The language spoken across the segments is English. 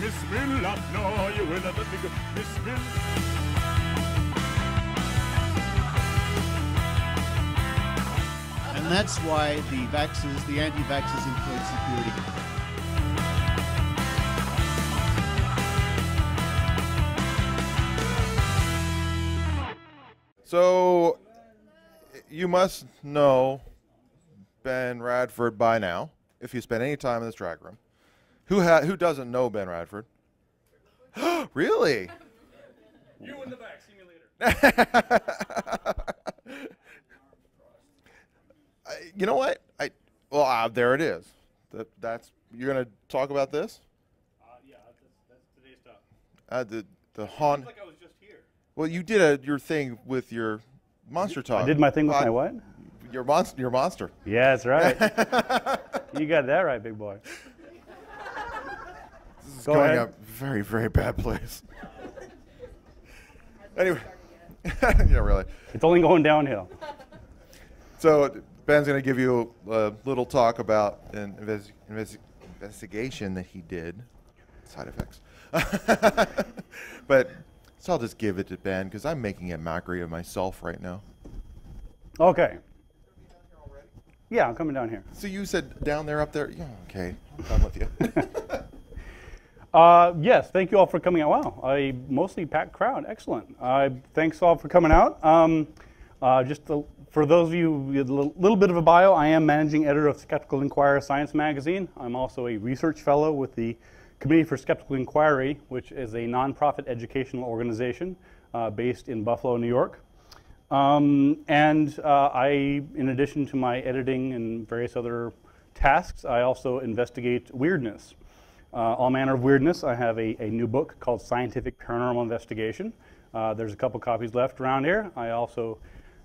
Bismillah, no, you will not let me go. Bismillah. And that's why the vaxxers, the anti-vaxxers employed security. So, you must know Ben Radford by now, if you spend any time in this drag room. Who ha- who doesn't know Ben Radford? really? You in the back, see me later. I, you know what? I well, uh, there it is. That, that's you're gonna talk about this. Uh, yeah, that's, that's today's stuff. Uh, the the haunt. Like I was just here. Well, you did a, your thing with your monster talk. I did my thing with Uh, my what? Your monster. Your monster. Yeah, that's right. you got that right, big boy. This is Go going ahead. a very very bad place. anyway, yeah, really. It's only going downhill. So Ben's going to give you a little talk about an investi- investi- investigation that he did. Side effects. but so I'll just give it to Ben because I'm making a mockery of myself right now. Okay. Yeah, I'm coming down here. So you said down there, up there. Yeah, okay. I'm done with you. Uh, yes, thank you all for coming out. Wow, a mostly packed crowd. Excellent. Uh, thanks all for coming out. Um, uh, just to, for those of you with a little, bit of a bio, I am managing editor of Skeptical Inquirer Science Magazine. I'm also a research fellow with the Committee for Skeptical Inquiry, which is a nonprofit educational organization uh, based in Buffalo, New York. Um, and uh, I, in addition to my editing and various other tasks, I also investigate weirdness. Uh, all manner of weirdness. I have a, a new book called Scientific Paranormal Investigation. Uh, there's a couple copies left around here. I also,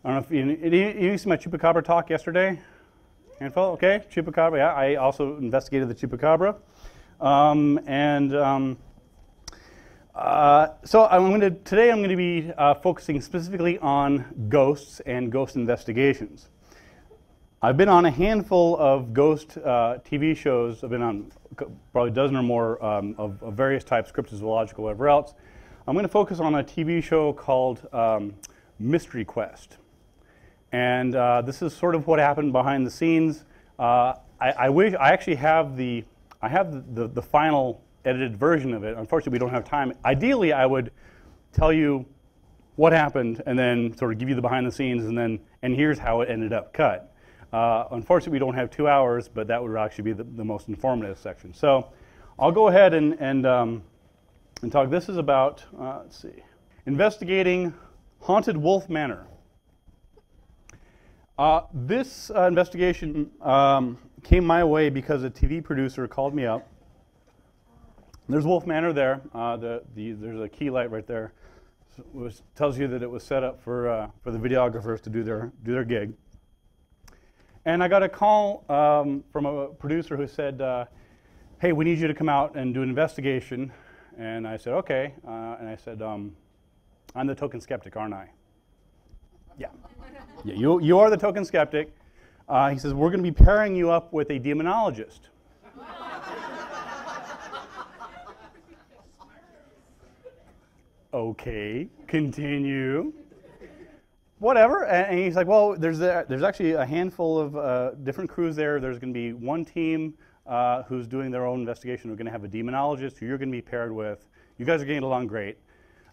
I don't know if you, you, you see my chupacabra talk yesterday? Handful? Okay, chupacabra. Yeah, I also investigated the chupacabra. Um, and um, uh, so I'm to today I'm going to be uh, focusing specifically on ghosts and ghost investigations. I've been on a handful of ghost uh, TV shows. I've been on probably a dozen or more um, of, of various types, cryptozoological, whatever else. I'm going to focus on a TV show called um, Mystery Quest. And uh, this is sort of what happened behind the scenes. Uh, I, I wish I actually have the I have the, the, the final edited version of it. Unfortunately, we don't have time. Ideally, I would tell you what happened and then sort of give you the behind the scenes and then and here's how it ended up cut. Uh, unfortunately, we don't have two hours, but that would actually be the, the most informative section. So I'll go ahead and and, um, and talk. This is about uh, let's see, investigating haunted Wolfe Manor. Uh, this uh, investigation um, came my way because a TV producer called me up. There's Wolfe Manor there. Uh, the, the, there's a key light right there. Was, tells you that it was set up for, uh, for the videographers to do their, do their gig. And I got a call um, from a producer who said, uh, hey, we need you to come out and do an investigation. And I said, okay. Uh, and I said, um, I'm the token skeptic, aren't I? Yeah. Yeah, you, you are the token skeptic. Uh, he says, We're going to be pairing you up with a demonologist. okay, continue. Whatever. And, and he's like, Well, there's, a, there's actually a handful of uh, different crews there. There's going to be one team uh, who's doing their own investigation. We're going to have a demonologist who you're going to be paired with. You guys are getting along great.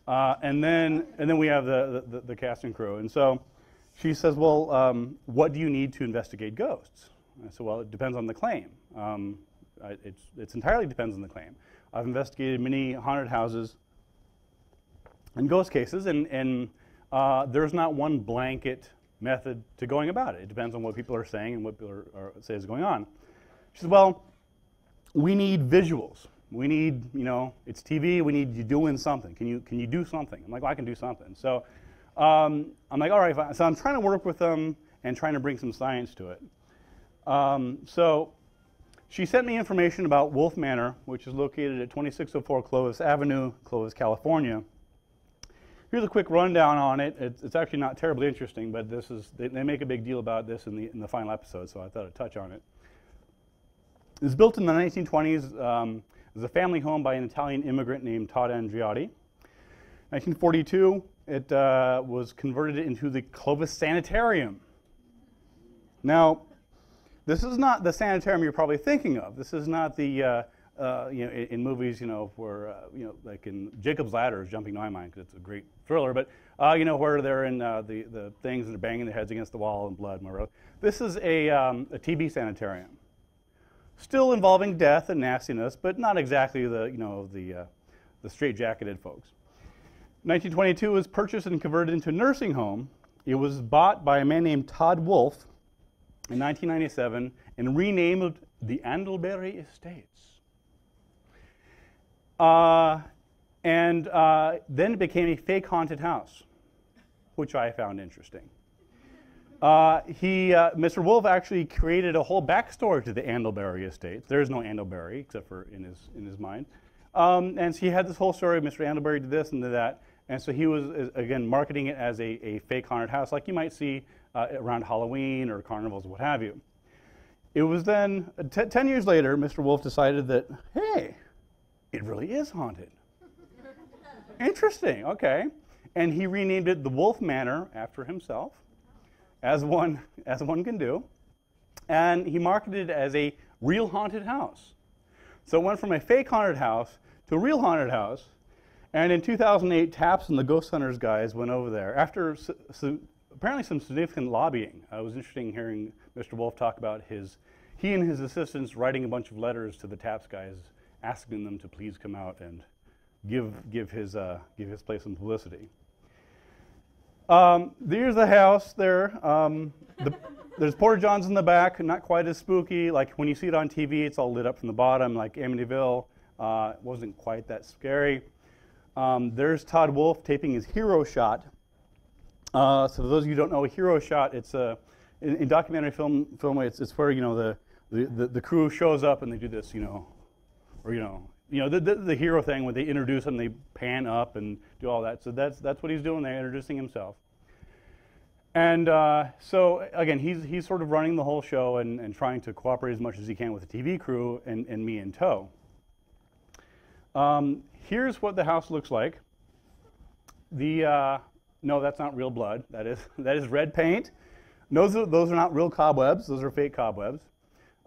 Uh, and then and then we have the, the, the casting crew. And so she says, well, um, what do you need to investigate ghosts? I said, well, it depends on the claim. Um, it's, it's entirely depends on the claim. I've investigated many haunted houses and ghost cases, and, and uh, there's not one blanket method to going about it. It depends on what people are saying and what people are, are, say is going on. She said, well, we need visuals. We need, you know, it's TV. We need you doing something. Can you can you do something? I'm like, well, I can do something. So um, I'm like, all right. So I'm trying to work with them and trying to bring some science to it. Um, so she sent me information about Wolfe Manor, which is located at 2604 Clovis Avenue, Clovis, California. Here's a quick rundown on it. It's, it's actually not terribly interesting, but this is they, they make a big deal about this in the in the final episode, so I thought I'd touch on it. It was built in the 1920s. Um, It was a family home by an Italian immigrant named Todd Andriotti. 1942, it uh, was converted into the Clovis Sanitarium. Now, this is not the sanitarium you're probably thinking of. This is not the, uh, uh, you know, in, in, movies, you know, where, uh, you know, like in Jacob's Ladder is jumping to my mind because it's a great thriller, but, uh, you know, where they're in uh, the, the things and they're banging their heads against the wall and blood and whatever. This is a, um, a TB sanitarium. Still involving death and nastiness, but not exactly the, you know, the, uh, the straight-jacketed folks. 1922 was purchased and converted into a nursing home. It was bought by a man named Todd Wolfe in 1997 and renamed the Andlebury Estates. Uh, and uh, then it became a fake haunted house, which I found interesting. Uh, he, uh, Mr. Wolfe actually created a whole backstory to the Andlebury estate. There is no Andlebury, except for in his, in his mind. Um, and so he had this whole story, of Mr. Andlebury did this and did that. And so he was, again, marketing it as a, a fake haunted house, like you might see uh, around Halloween or carnivals, what have you. It was then, uh, 10 years later, Mr. Wolfe decided that, hey, it really is haunted. Interesting, okay. And he renamed it the Wolfe Manor after himself, as one, as one can do. And he marketed it as a real haunted house. So it went from a fake haunted house to a real haunted house and in 2008, TAPS and the Ghost Hunters guys went over there after apparently some significant lobbying. Uh, it was interesting hearing Mr. Wolfe talk about his, he and his assistants writing a bunch of letters to the TAPS guys asking them to please come out and give, give, his, uh, give his place some publicity. Um, there's the house there. Um, the, there's Porta Johns in the back, not quite as spooky. Like when you see it on TV, it's all lit up from the bottom, like Amityville. Uh, it wasn't quite that scary. Um, there's Todd Wolfe taping his hero shot. Uh, so for those of you who don't know a hero shot, it's a in, in documentary film film it's, it's where you know the, the, the, crew shows up and they do this, you know, or you know, you know the, the, the hero thing when they introduce him, they pan up and do all that. So that's that's what he's doing there, introducing himself. And uh, so again, he's he's sort of running the whole show and, and trying to cooperate as much as he can with the TV crew and, and me in tow. Um, here's what the house looks like. The, uh, no, that's not real blood. That is, that is red paint. Those are, those are not real cobwebs. Those are fake cobwebs.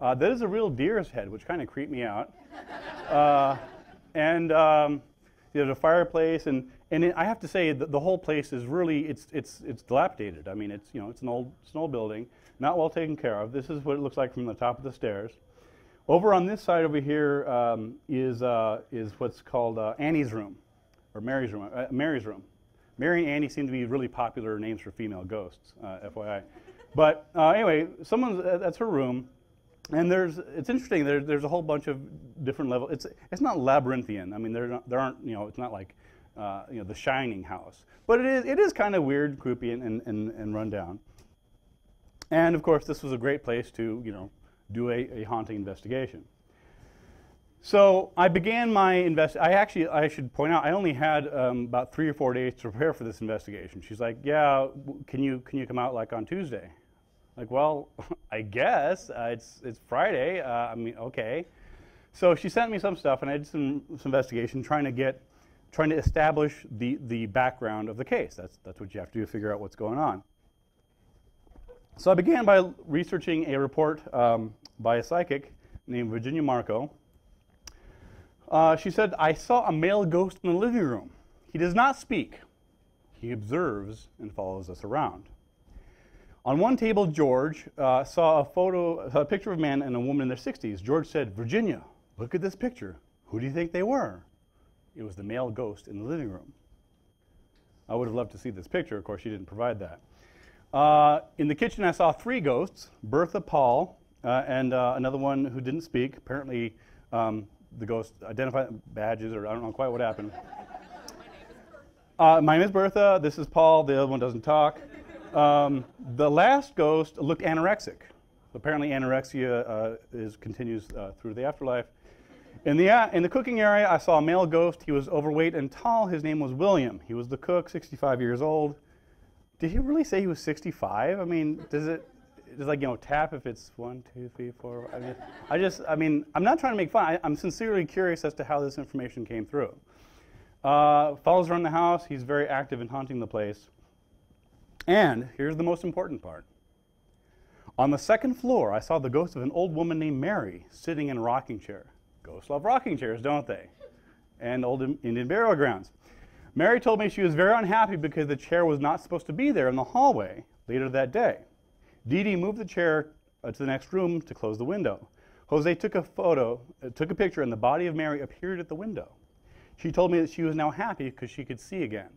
Uh, that is a real deer's head, which kind of creeped me out. Uh, and um, there's a fireplace, and, and it, I have to say the, the whole place is really it's, it's, it's dilapidated. I mean, it's, you know, it's, an old, it's an old building, not well taken care of. This is what it looks like from the top of the stairs. Over on this side over here um, is uh, is what's called uh, Annie's room, or Mary's room. Uh, Mary's room. Mary and Annie seem to be really popular names for female ghosts, uh, FYI. But anyway, someone's that's her room, and there's it's interesting. There, there's a whole bunch of different levels. It's it's not labyrinthian. I mean, there there aren't you know it's not like you know the Shining house, but it is it is kind of weird, creepy, and, and, and, and run down. And of course, this was a great place to you know do a, a haunting investigation. So I began my invest. I actually, I should point out, I only had um, about three or four days to prepare for this investigation. She's like, "Yeah, can you can you come out like on Tuesday?" Like, well, I guess uh, it's it's Friday. Uh, I mean, okay. So she sent me some stuff, and I did some, some investigation, trying to get, trying to establish the the background of the case. That's that's what you have to do to figure out what's going on. So I began by researching a report um, by a psychic named Virginia Marco. Uh, she said, I saw a male ghost in the living room. He does not speak. He observes and follows us around. On one table, George uh, saw a photo, a picture of a man and a woman in their 60s. George said, Virginia, look at this picture. Who do you think they were? It was the male ghost in the living room. I would have loved to see this picture. Of course, she didn't provide that. Uh, in the kitchen, I saw three ghosts Bertha, Paul, uh, and uh, another one who didn't speak. Apparently, um, the ghost identified badges, or I don't know quite what happened. Uh, my name is Bertha. This is Paul. The other one doesn't talk. Um, the last ghost looked anorexic. Apparently, anorexia uh, is, continues uh, through the afterlife. In the, in the cooking area, I saw a male ghost. He was overweight and tall. His name was William. He was the cook, 65 years old. Did he really say he was 65? I mean, does it, does like you know tap if it's one, two, three, four. I, mean, I just I mean I'm not trying to make fun. I, I'm sincerely curious as to how this information came through. Uh, follows around the house. He's very active in haunting the place. And here's the most important part. On the second floor, I saw the ghost of an old woman named Mary sitting in a rocking chair. Ghosts love rocking chairs, don't they? And old Indian burial grounds. Mary told me she was very unhappy because the chair was not supposed to be there in the hallway later that day. Dee Dee moved the chair uh, to the next room to close the window. Jose took a photo, uh, took a picture, and the body of Mary appeared at the window. She told me that she was now happy because she could see again.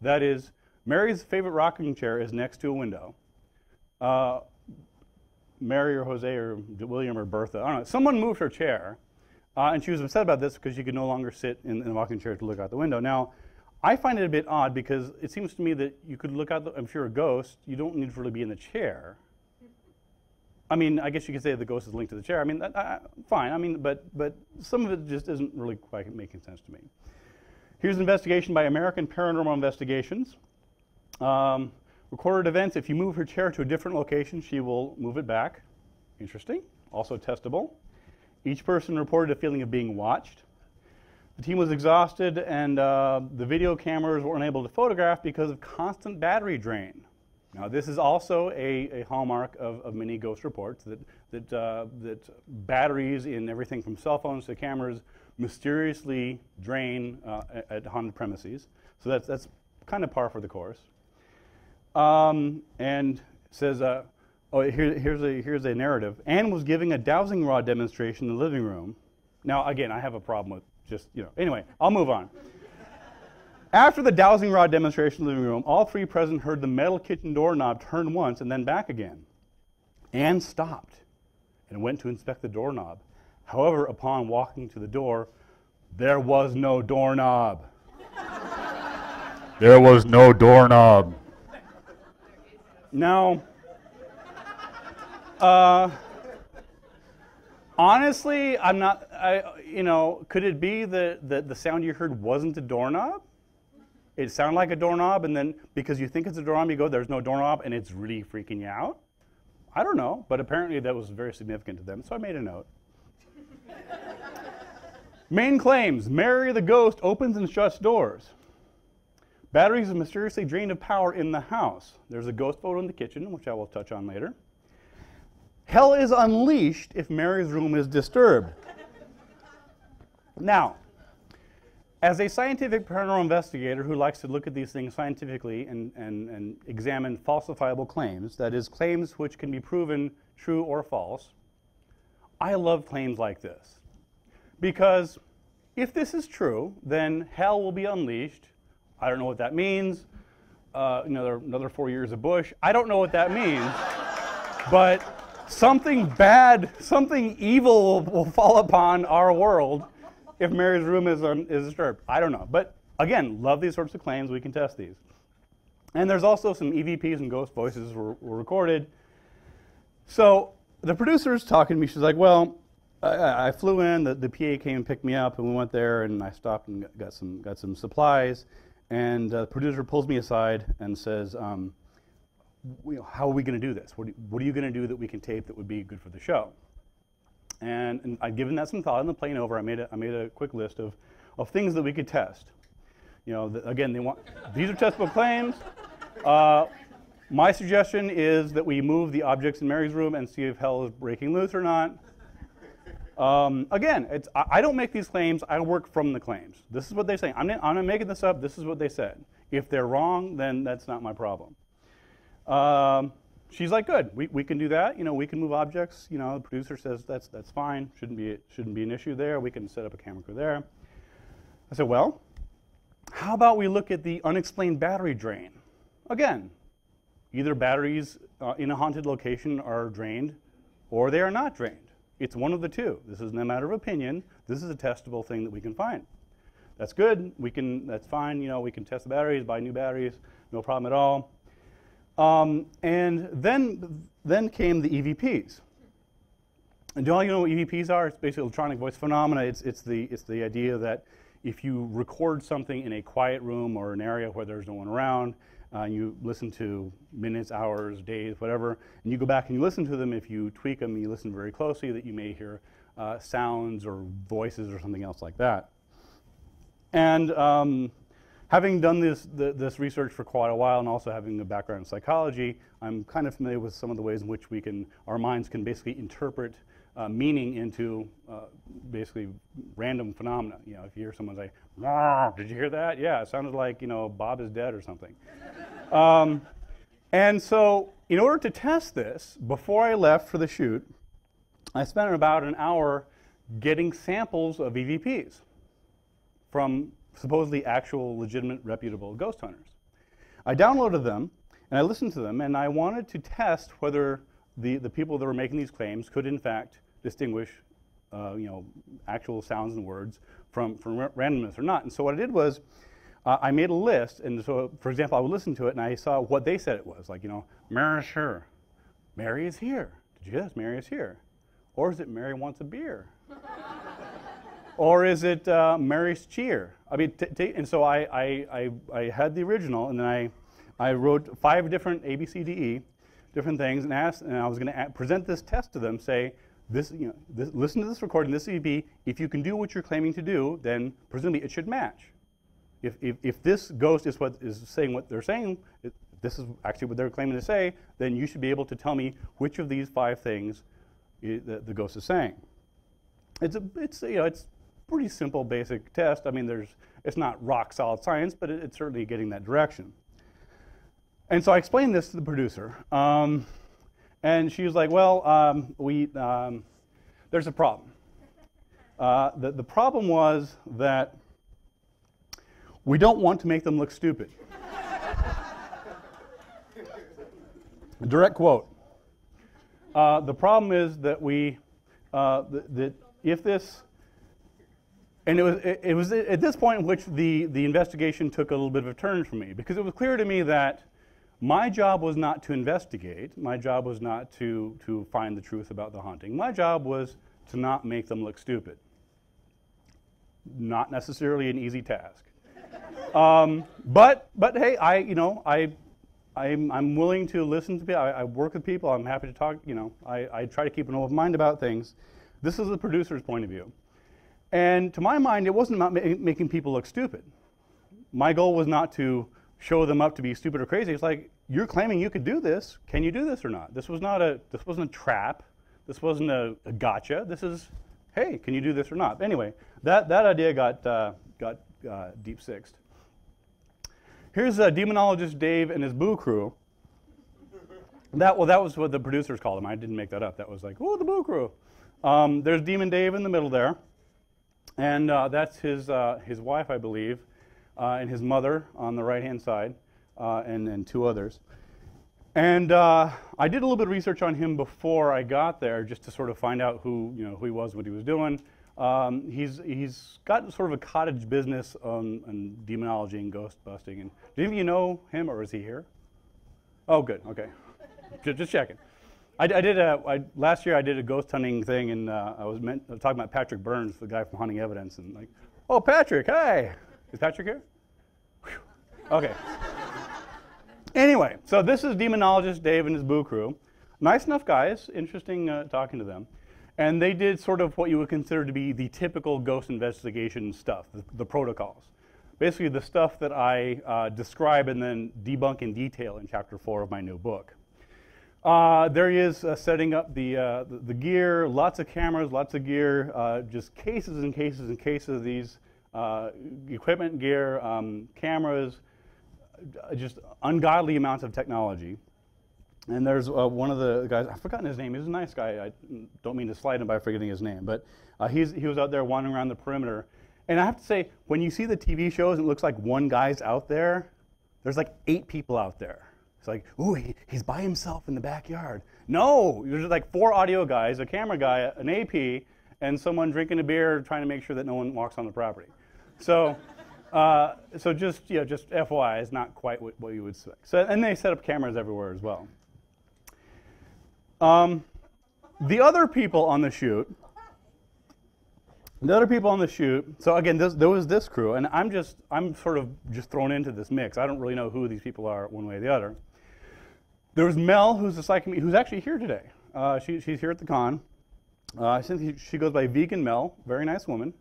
That is, Mary's favorite rocking chair is next to a window. Uh, Mary or Jose or William or Bertha, I don't know, someone moved her chair, uh, and she was upset about this because she could no longer sit in, in a rocking chair to look out the window. Now, I find it a bit odd because it seems to me that you could look out, the, if you're a ghost, you don't need to really be in the chair. I mean, I guess you could say the ghost is linked to the chair. I mean, that, uh, fine. I mean, but, but some of it just isn't really quite making sense to me. Here's an investigation by American Paranormal Investigations. Um, recorded events, if you move her chair to a different location, she will move it back. Interesting. Also testable. Each person reported a feeling of being watched. The team was exhausted, and uh, the video cameras were unable to photograph because of constant battery drain. Now, this is also a, a hallmark of, of, many ghost reports that, that, uh, that batteries in everything from cell phones to cameras mysteriously drain uh, at haunted premises. So that's, that's kind of par for the course. Um, and says, uh, oh, here, here's, a, here's a narrative. Anne was giving a dowsing rod demonstration in the living room. Now, again, I have a problem with just, you know, anyway, I'll move on. After the dowsing rod demonstration in the living room, all three present heard the metal kitchen doorknob turn once and then back again. Anne stopped and went to inspect the doorknob. However, upon walking to the door, there was no doorknob. there was no doorknob. Now, uh, honestly, I'm not, I, you know, could it be that, that the sound you heard wasn't a doorknob? It sounded like a doorknob, and then because you think it's a doorknob, you go, there's no doorknob, and it's really freaking you out? I don't know, but apparently that was very significant to them, so I made a note. Main claims Mary the ghost opens and shuts doors. Batteries are mysteriously drained of power in the house. There's a ghost photo in the kitchen, which I will touch on later. Hell is unleashed if Mary's room is disturbed. Now, as a scientific paranormal investigator who likes to look at these things scientifically and, and, and examine falsifiable claims, that is, claims which can be proven true or false, I love claims like this. Because if this is true, then hell will be unleashed. I don't know what that means. Uh, another, another four years of Bush. I don't know what that means. but something bad, something evil will, will fall upon our world if Mary's room is, um, is disturbed. I don't know. But again, love these sorts of claims. We can test these. And there's also some EVPs and ghost voices were, were recorded. So the producer's talking to me. She's like, well, I, I, flew in, the, the PA came and picked me up, and we went there, and I stopped and got some, got some supplies. And the producer pulls me aside and says, um, how are we going to do this? What, what are you going to do that we can tape that would be good for the show? And, and I'd given that some thought on the plane over. I made a, I made a quick list of, of things that we could test. You know, the, again, they want, these are testable claims. Uh, my suggestion is that we move the objects in Mary's room and see if hell is breaking loose or not. Um, again, I, I, don't make these claims. I work from the claims. This is what they say. I'm I'm not making this up. This is what they said. If they're wrong, then that's not my problem. Um, she's like, good, we, we can do that. You know, we can move objects. You know, the producer says that's, that's fine. Shouldn't be, shouldn't be an issue there. We can set up a camera crew there. I said, well, how about we look at the unexplained battery drain? Again, either batteries uh, in a haunted location are drained or they are not drained. It's one of the two. This isn't a matter of opinion. This is a testable thing that we can find. That's good. We can, that's fine. You know, we can test the batteries, buy new batteries, no problem at all. Um, and then, then came the EVPs. And do all you know what EVPs are? It's basically electronic voice phenomena. It's, it's, the, it's the idea that if you record something in a quiet room or an area where there's no one around, uh, you listen to minutes, hours, days, whatever, and you go back and you listen to them. If you tweak them, you listen very closely, that you may hear uh, sounds or voices or something else like that. And um, having done this, the, this research for quite a while and also having a background in psychology, I'm kind of familiar with some of the ways in which we can, our minds can basically interpret uh, meaning into uh, basically random phenomena. You know, if you hear someone say, did you hear that? Yeah, it sounded like, you know, Bob is dead or something. um, and so in order to test this, before I left for the shoot, I spent about an hour getting samples of EVPs from supposedly actual, legitimate, reputable ghost hunters. I downloaded them and I listened to them, and I wanted to test whether the, the people that were making these claims could, in fact, distinguish uh, you know, actual sounds and words from, from randomness or not. And so what I did was uh, I made a list, and so, for example, I would listen to it and I saw what they said it was. Like, you know, Mary is here. Mary is here. Did you hear this? Mary is here. Or is it Mary wants a beer? or is it uh, Mary's cheer? I mean, and so I, I, I, I, had the original, and then I, I wrote five different A, B, C, D, E, different things, and asked, and I was going to present this test to them, say, this, you know, this, listen to this recording, this EVP. If you can do what you're claiming to do, then presumably it should match. If, if, if this ghost is what is saying what they're saying, it, this is actually what they're claiming to say, then you should be able to tell me which of these five things the, the ghost is saying. It's a, it's you know, it's pretty simple, basic test. I mean, there's, it's not rock solid science, but it, it's certainly getting that direction. And so I explained this to the producer, um, and she was like, "Well, um, we, um, there's a problem. Uh, the, the problem was that we don't want to make them look stupid." Direct quote. Uh, the problem is that we, uh, th- that if this and it was, it, it was at this point in which the, the investigation took a little bit of a turn for me because it was clear to me that my job was not to investigate. My job was not to, to find the truth about the haunting. My job was to not make them look stupid. Not necessarily an easy task. um, but, but hey, I, you know, I, I'm, I'm willing to listen to people. I, I work with people. I'm happy to talk. You know, I, I try to keep an open mind about things. This is the producer's point of view. And to my mind, it wasn't about ma making people look stupid. My goal was not to show them up to be stupid or crazy. It's like, you're claiming you could do this. Can you do this or not? This was not a, this wasn't a trap. This wasn't a, a gotcha. This is, hey, can you do this or not? Anyway, that, that idea got, uh, got uh, deep sixed. Here's uh, demonologist Dave and his boo crew. That, well, that was what the producers called them. I didn't make that up. That was like, oh, the boo crew. Um, there's Demon Dave in the middle there. And uh, that's his, uh, his wife, I believe, uh, and his mother on the right hand side, uh, and, and two others. And uh, I did a little bit of research on him before I got there, just to sort of find out who, you know, who he was, what he was doing. Um, he's, he's got sort of a cottage business on, on demonology and ghost busting. And do you know him, or is he here? Oh, good. Okay, just, just checking. I, I did a I, last year. I did a ghost hunting thing, and uh, I was meant, talking about Patrick Burns, the guy from Haunting Evidence, and like, oh Patrick, hey, is Patrick here? Whew. Okay. Anyway, so this is demonologist Dave and his boo crew. Nice enough guys. Interesting uh, talking to them. And they did sort of what you would consider to be the typical ghost investigation stuff, the, the protocols. Basically, the stuff that I uh, describe and then debunk in detail in chapter four of my new book. Uh, there he is uh, setting up the, uh, the, the, gear, lots of cameras, lots of gear, uh, just cases and cases and cases of these uh, equipment, gear, um, cameras, Uh, just ungodly amounts of technology. And there's uh, one of the guys, I've forgotten his name, he's a nice guy. I don't mean to slide him by forgetting his name, but uh, he's, he was out there wandering around the perimeter. And I have to say, when you see the TV shows, it looks like one guy's out there. There's like eight people out there. It's like, ooh, he, he's by himself in the backyard. No, there's like four audio guys, a camera guy, an AP, and someone drinking a beer trying to make sure that no one walks on the property. So, uh, so just you know, just FYI, is not quite what, what you would expect. So, and they set up cameras everywhere as well. Um, the other people on the shoot the other people on the shoot. So again, this, there was this crew, and I'm just I'm sort of just thrown into this mix. I don't really know who these people are one way or the other. There was Mel, who's a psych who's actually here today. Uh, she, she's here at the con. Uh, I think she goes by Vegan Mel. Very nice woman.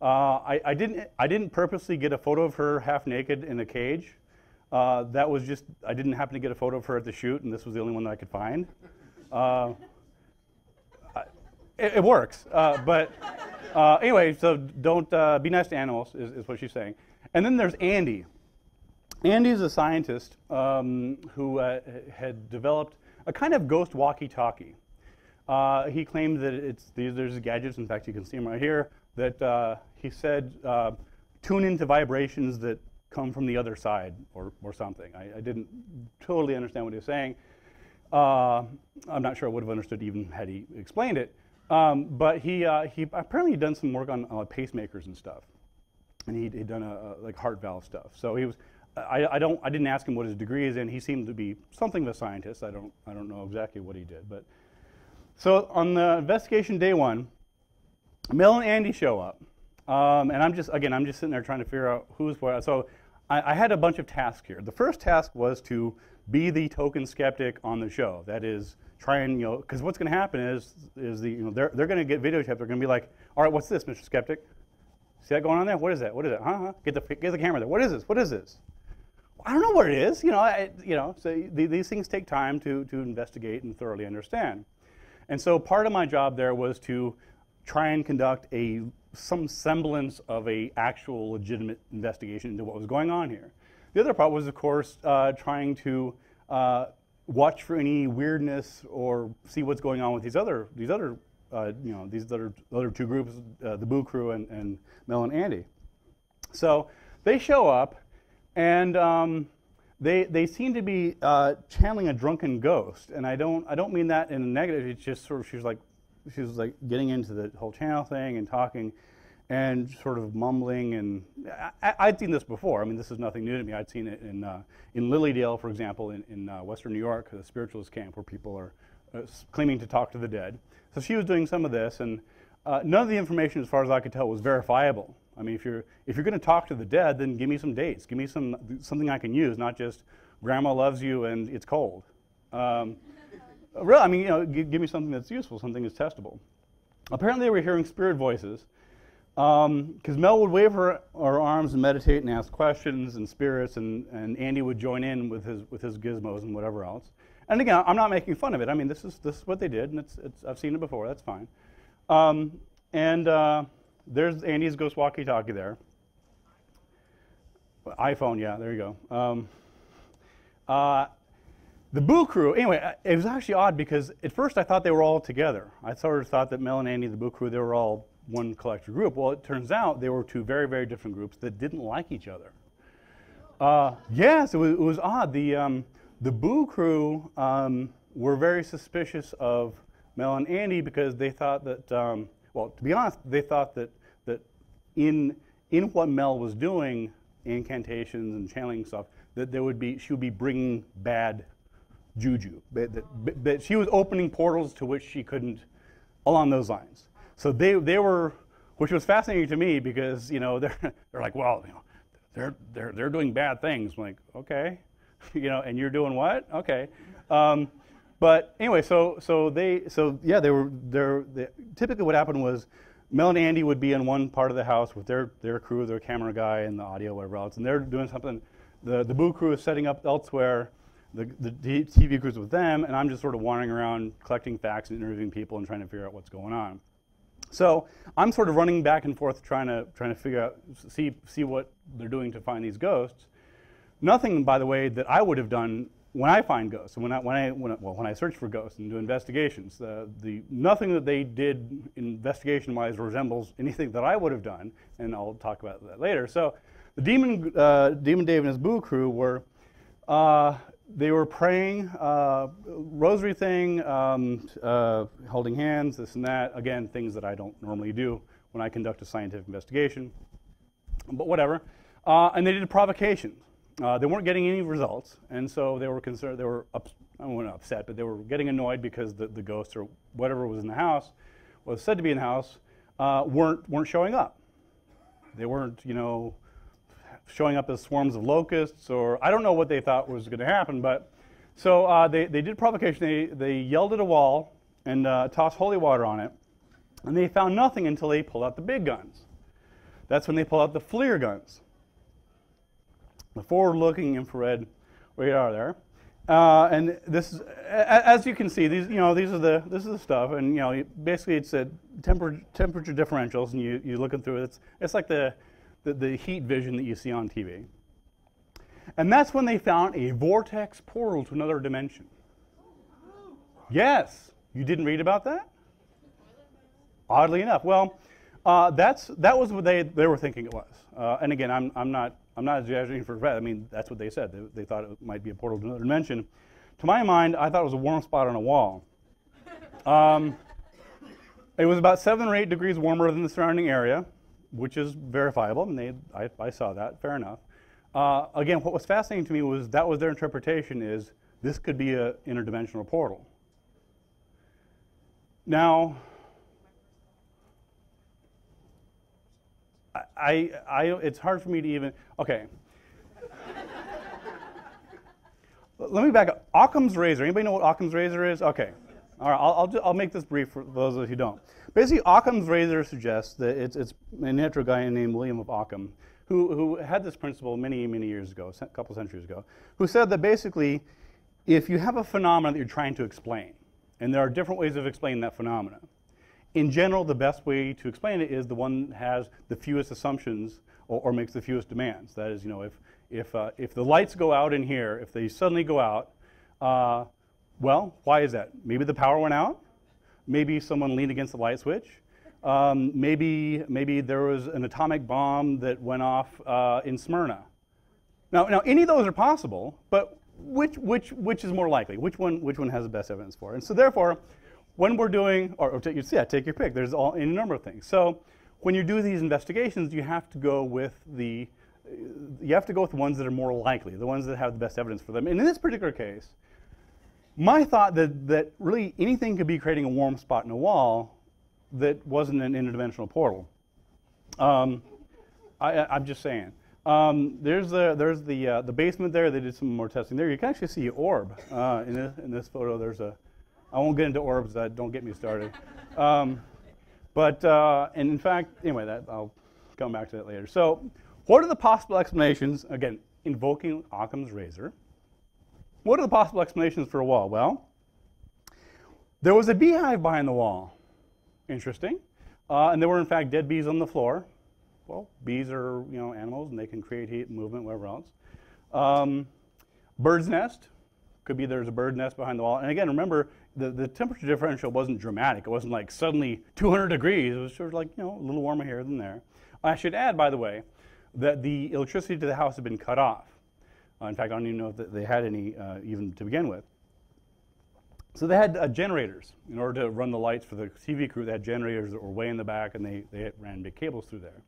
Uh, I, I, didn't I didn't purposely get a photo of her half naked in a cage. Uh, that was just I didn't happen to get a photo of her at the shoot, and this was the only one that I could find. Uh, it, it, works, uh, but anyway, so don't be nice to animals is, is what she's saying. And then there's Andy. Andy is a scientist um, who uh, had developed a kind of ghost walkie-talkie. Uh, he claimed that it's these there's gadgets. In fact, you can see them right here. That uh, he said uh, tune into vibrations that come from the other side or or something. I, I didn't totally understand what he was saying. Uh, I'm not sure I would have understood even had he explained it. Um, but he uh, he apparently had done some work on pacemakers and stuff, and he'd, he'd done a, a, like heart valve stuff. So he was I, I, don't. I didn't ask him what his degree is in. He seemed to be something of a scientist. I don't. I don't know exactly what he did. But so on the investigation day one, Mel and Andy show up, um, and I'm just again. I'm just sitting there trying to figure out who's what. So I, I, had a bunch of tasks here. The first task was to be the token skeptic on the show. That is, try and you know, because what's going to happen is is the you know they're they're going to get videotaped. They're going to be like, all right, what's this, Mr. Skeptic? See that going on there? What is that? What is it? Huh? huh? Get the get the camera there. What is this? What is this? I don't know what it is. You know, I, you know. So th these things take time to to investigate and thoroughly understand. And so part of my job there was to try and conduct a some semblance of a actual legitimate investigation into what was going on here. The other part was, of course, uh, trying to uh, watch for any weirdness or see what's going on with these other these other uh, you know these other other two groups, uh, the Boo Crew and, and Mel and Andy. So they show up and um, they, they seem to be uh, channeling a drunken ghost. And I don't, I don't mean that in a negative. It's just sort of, she was like, she was like getting into the whole channel thing and talking and sort of mumbling. And I, would seen this before. I mean, this is nothing new to me. I'd seen it in, uh, in Lily Dale, for example, in, in uh, Western New York, the spiritualist camp where people are uh, claiming to talk to the dead. So she was doing some of this. And uh, none of the information, as far as I could tell, was verifiable. I mean, if you're, if you're going to talk to the dead, then give me some dates. Give me some, something I can use, not just grandma loves you and it's cold. Um, really, I mean, you know, give, give, me something that's useful, something that's testable. Apparently, they were hearing spirit voices because um, Mel would wave her, her arms and meditate and ask questions and spirits, and, and Andy would join in with his, with his gizmos and whatever else. And again, I'm not making fun of it. I mean, this is, this is what they did, and it's, it's, I've seen it before. That's fine. Um, and uh, there's Andy's Ghost Walkie Talkie there. iPhone, yeah, there you go. Um, uh, the Boo Crew, anyway, it was actually odd because at first I thought they were all together. I sort of thought that Mel and Andy, the Boo Crew, they were all one collective group. Well, it turns out they were two very, very different groups that didn't like each other. Uh, yes, it was, it was odd. The, um, the Boo Crew um, were very suspicious of Mel and Andy because they thought that, um, well, to be honest, they thought that in, in what Mel was doing, incantations and channeling stuff, that there would be, she would be bringing bad juju. That, that, that she was opening portals to which she couldn't, along those lines. So they, they were, which was fascinating to me because, you know, they're, they're like, well, you know, they're, they're, they're doing bad things. I'm like, okay, you know, and you're doing what? Okay. Um, but anyway, so, so they, so yeah, they were, they're, they, typically what happened was Mel and Andy would be in one part of the house with their, their crew, their camera guy and the audio, whatever else, and they're doing something. The, the Boo crew is setting up elsewhere, the, the TV crew's with them, and I'm just sort of wandering around collecting facts and interviewing people and trying to figure out what's going on. So I'm sort of running back and forth trying to, trying to figure out, see, see what they're doing to find these ghosts. Nothing, by the way, that I would have done when I find ghosts, when I, when I, when I, well, when I search for ghosts and do investigations, uh, the, nothing that they did investigation-wise resembles anything that I would have done, and I'll talk about that later. So the Demon, uh, Demon Dave and his Boo crew were, uh, they were praying, uh, rosary thing, um, uh, holding hands, this and that. Again, things that I don't normally do when I conduct a scientific investigation, but whatever. Uh, and they did provocations. Uh, they weren't getting any results, and so they were concerned. They were up, I wasn't upset, but they were getting annoyed because the, the ghost or whatever was in the house was said to be in the house uh, weren't weren't showing up. They weren't, you know, showing up as swarms of locusts, or I don't know what they thought was going to happen. But so uh, they they did provocation. They they yelled at a wall and uh, tossed holy water on it, and they found nothing until they pulled out the big guns. That's when they pulled out the FLIR guns, the forward-looking infrared radar there. Uh, and this is, as you can see, these you know these are the this is the stuff, and you know basically it's a temperature temperature differentials, and you you're looking through it. It's it's like the, the the heat vision that you see on TV. And that's when they found a vortex portal to another dimension. Yes, you didn't read about that. Oddly enough, well, uh, that's that was what they they were thinking it was. Uh, and again, I'm I'm not I'm not exaggerating for fact. I mean, that's what they said. They, they, thought it might be a portal to another dimension. To my mind, I thought it was a warm spot on a wall. Um, it was about seven or eight degrees warmer than the surrounding area, which is verifiable. And they, I, I saw that. Fair enough. Uh, again, what was fascinating to me was that was their interpretation is this could be an interdimensional portal. Now, I, I, it's hard for me to even, okay. Let me back up. Occam's razor. Anybody know what Occam's razor is? Okay. All right, I'll, I'll, I'll, make this brief for those of you who don't. Basically, Occam's razor suggests that it's, it's a natural guy named William of Ockham who, who had this principle many, many years ago, a couple centuries ago, who said that basically, if you have a phenomenon that you're trying to explain, and there are different ways of explaining that phenomenon, in general, the best way to explain it is the one that has the fewest assumptions or, or makes the fewest demands. That is, you know, if, if, uh, if the lights go out in here, if they suddenly go out, uh, well, why is that? Maybe the power went out. Maybe someone leaned against the light switch. Um, maybe, maybe there was an atomic bomb that went off uh, in Smyrna. Now, now, any of those are possible, but which, which, which is more likely? Which one, which one has the best evidence for? And so, therefore, when we're doing, or, or take, yeah, take your pick. There's all, any number of things. So when you do these investigations, you have to go with the, you have to go with the ones that are more likely, the ones that have the best evidence for them. And in this particular case, my thought that, that really anything could be creating a warm spot in a wall that wasn't an interdimensional portal. Um, I, am just saying. Um, there's the there's the uh, the basement there. They did some more testing there. You can actually see orb uh, in this in this photo. There's a I won't get into orbs. That don't get me started. Um, but uh, and in fact, anyway, that I'll come back to that later. So, what are the possible explanations? Again, invoking Occam's razor. What are the possible explanations for a wall? Well, there was a beehive behind the wall. Interesting. Uh, and there were in fact dead bees on the floor. Well, bees are you know animals and they can create heat, movement, whatever else. Um, bird's nest. Could be there's a bird nest behind the wall. And again, remember, the, the temperature differential wasn't dramatic. It wasn't like suddenly 200 degrees. It was sort of like, you know, a little warmer here than there. I should add, by the way, that the electricity to the house had been cut off. Uh, in fact, I don't even know if they had any uh, even to begin with. So they had uh, generators. In order to run the lights for the TV crew, they had generators that were way in the back, and they, they ran big cables through there.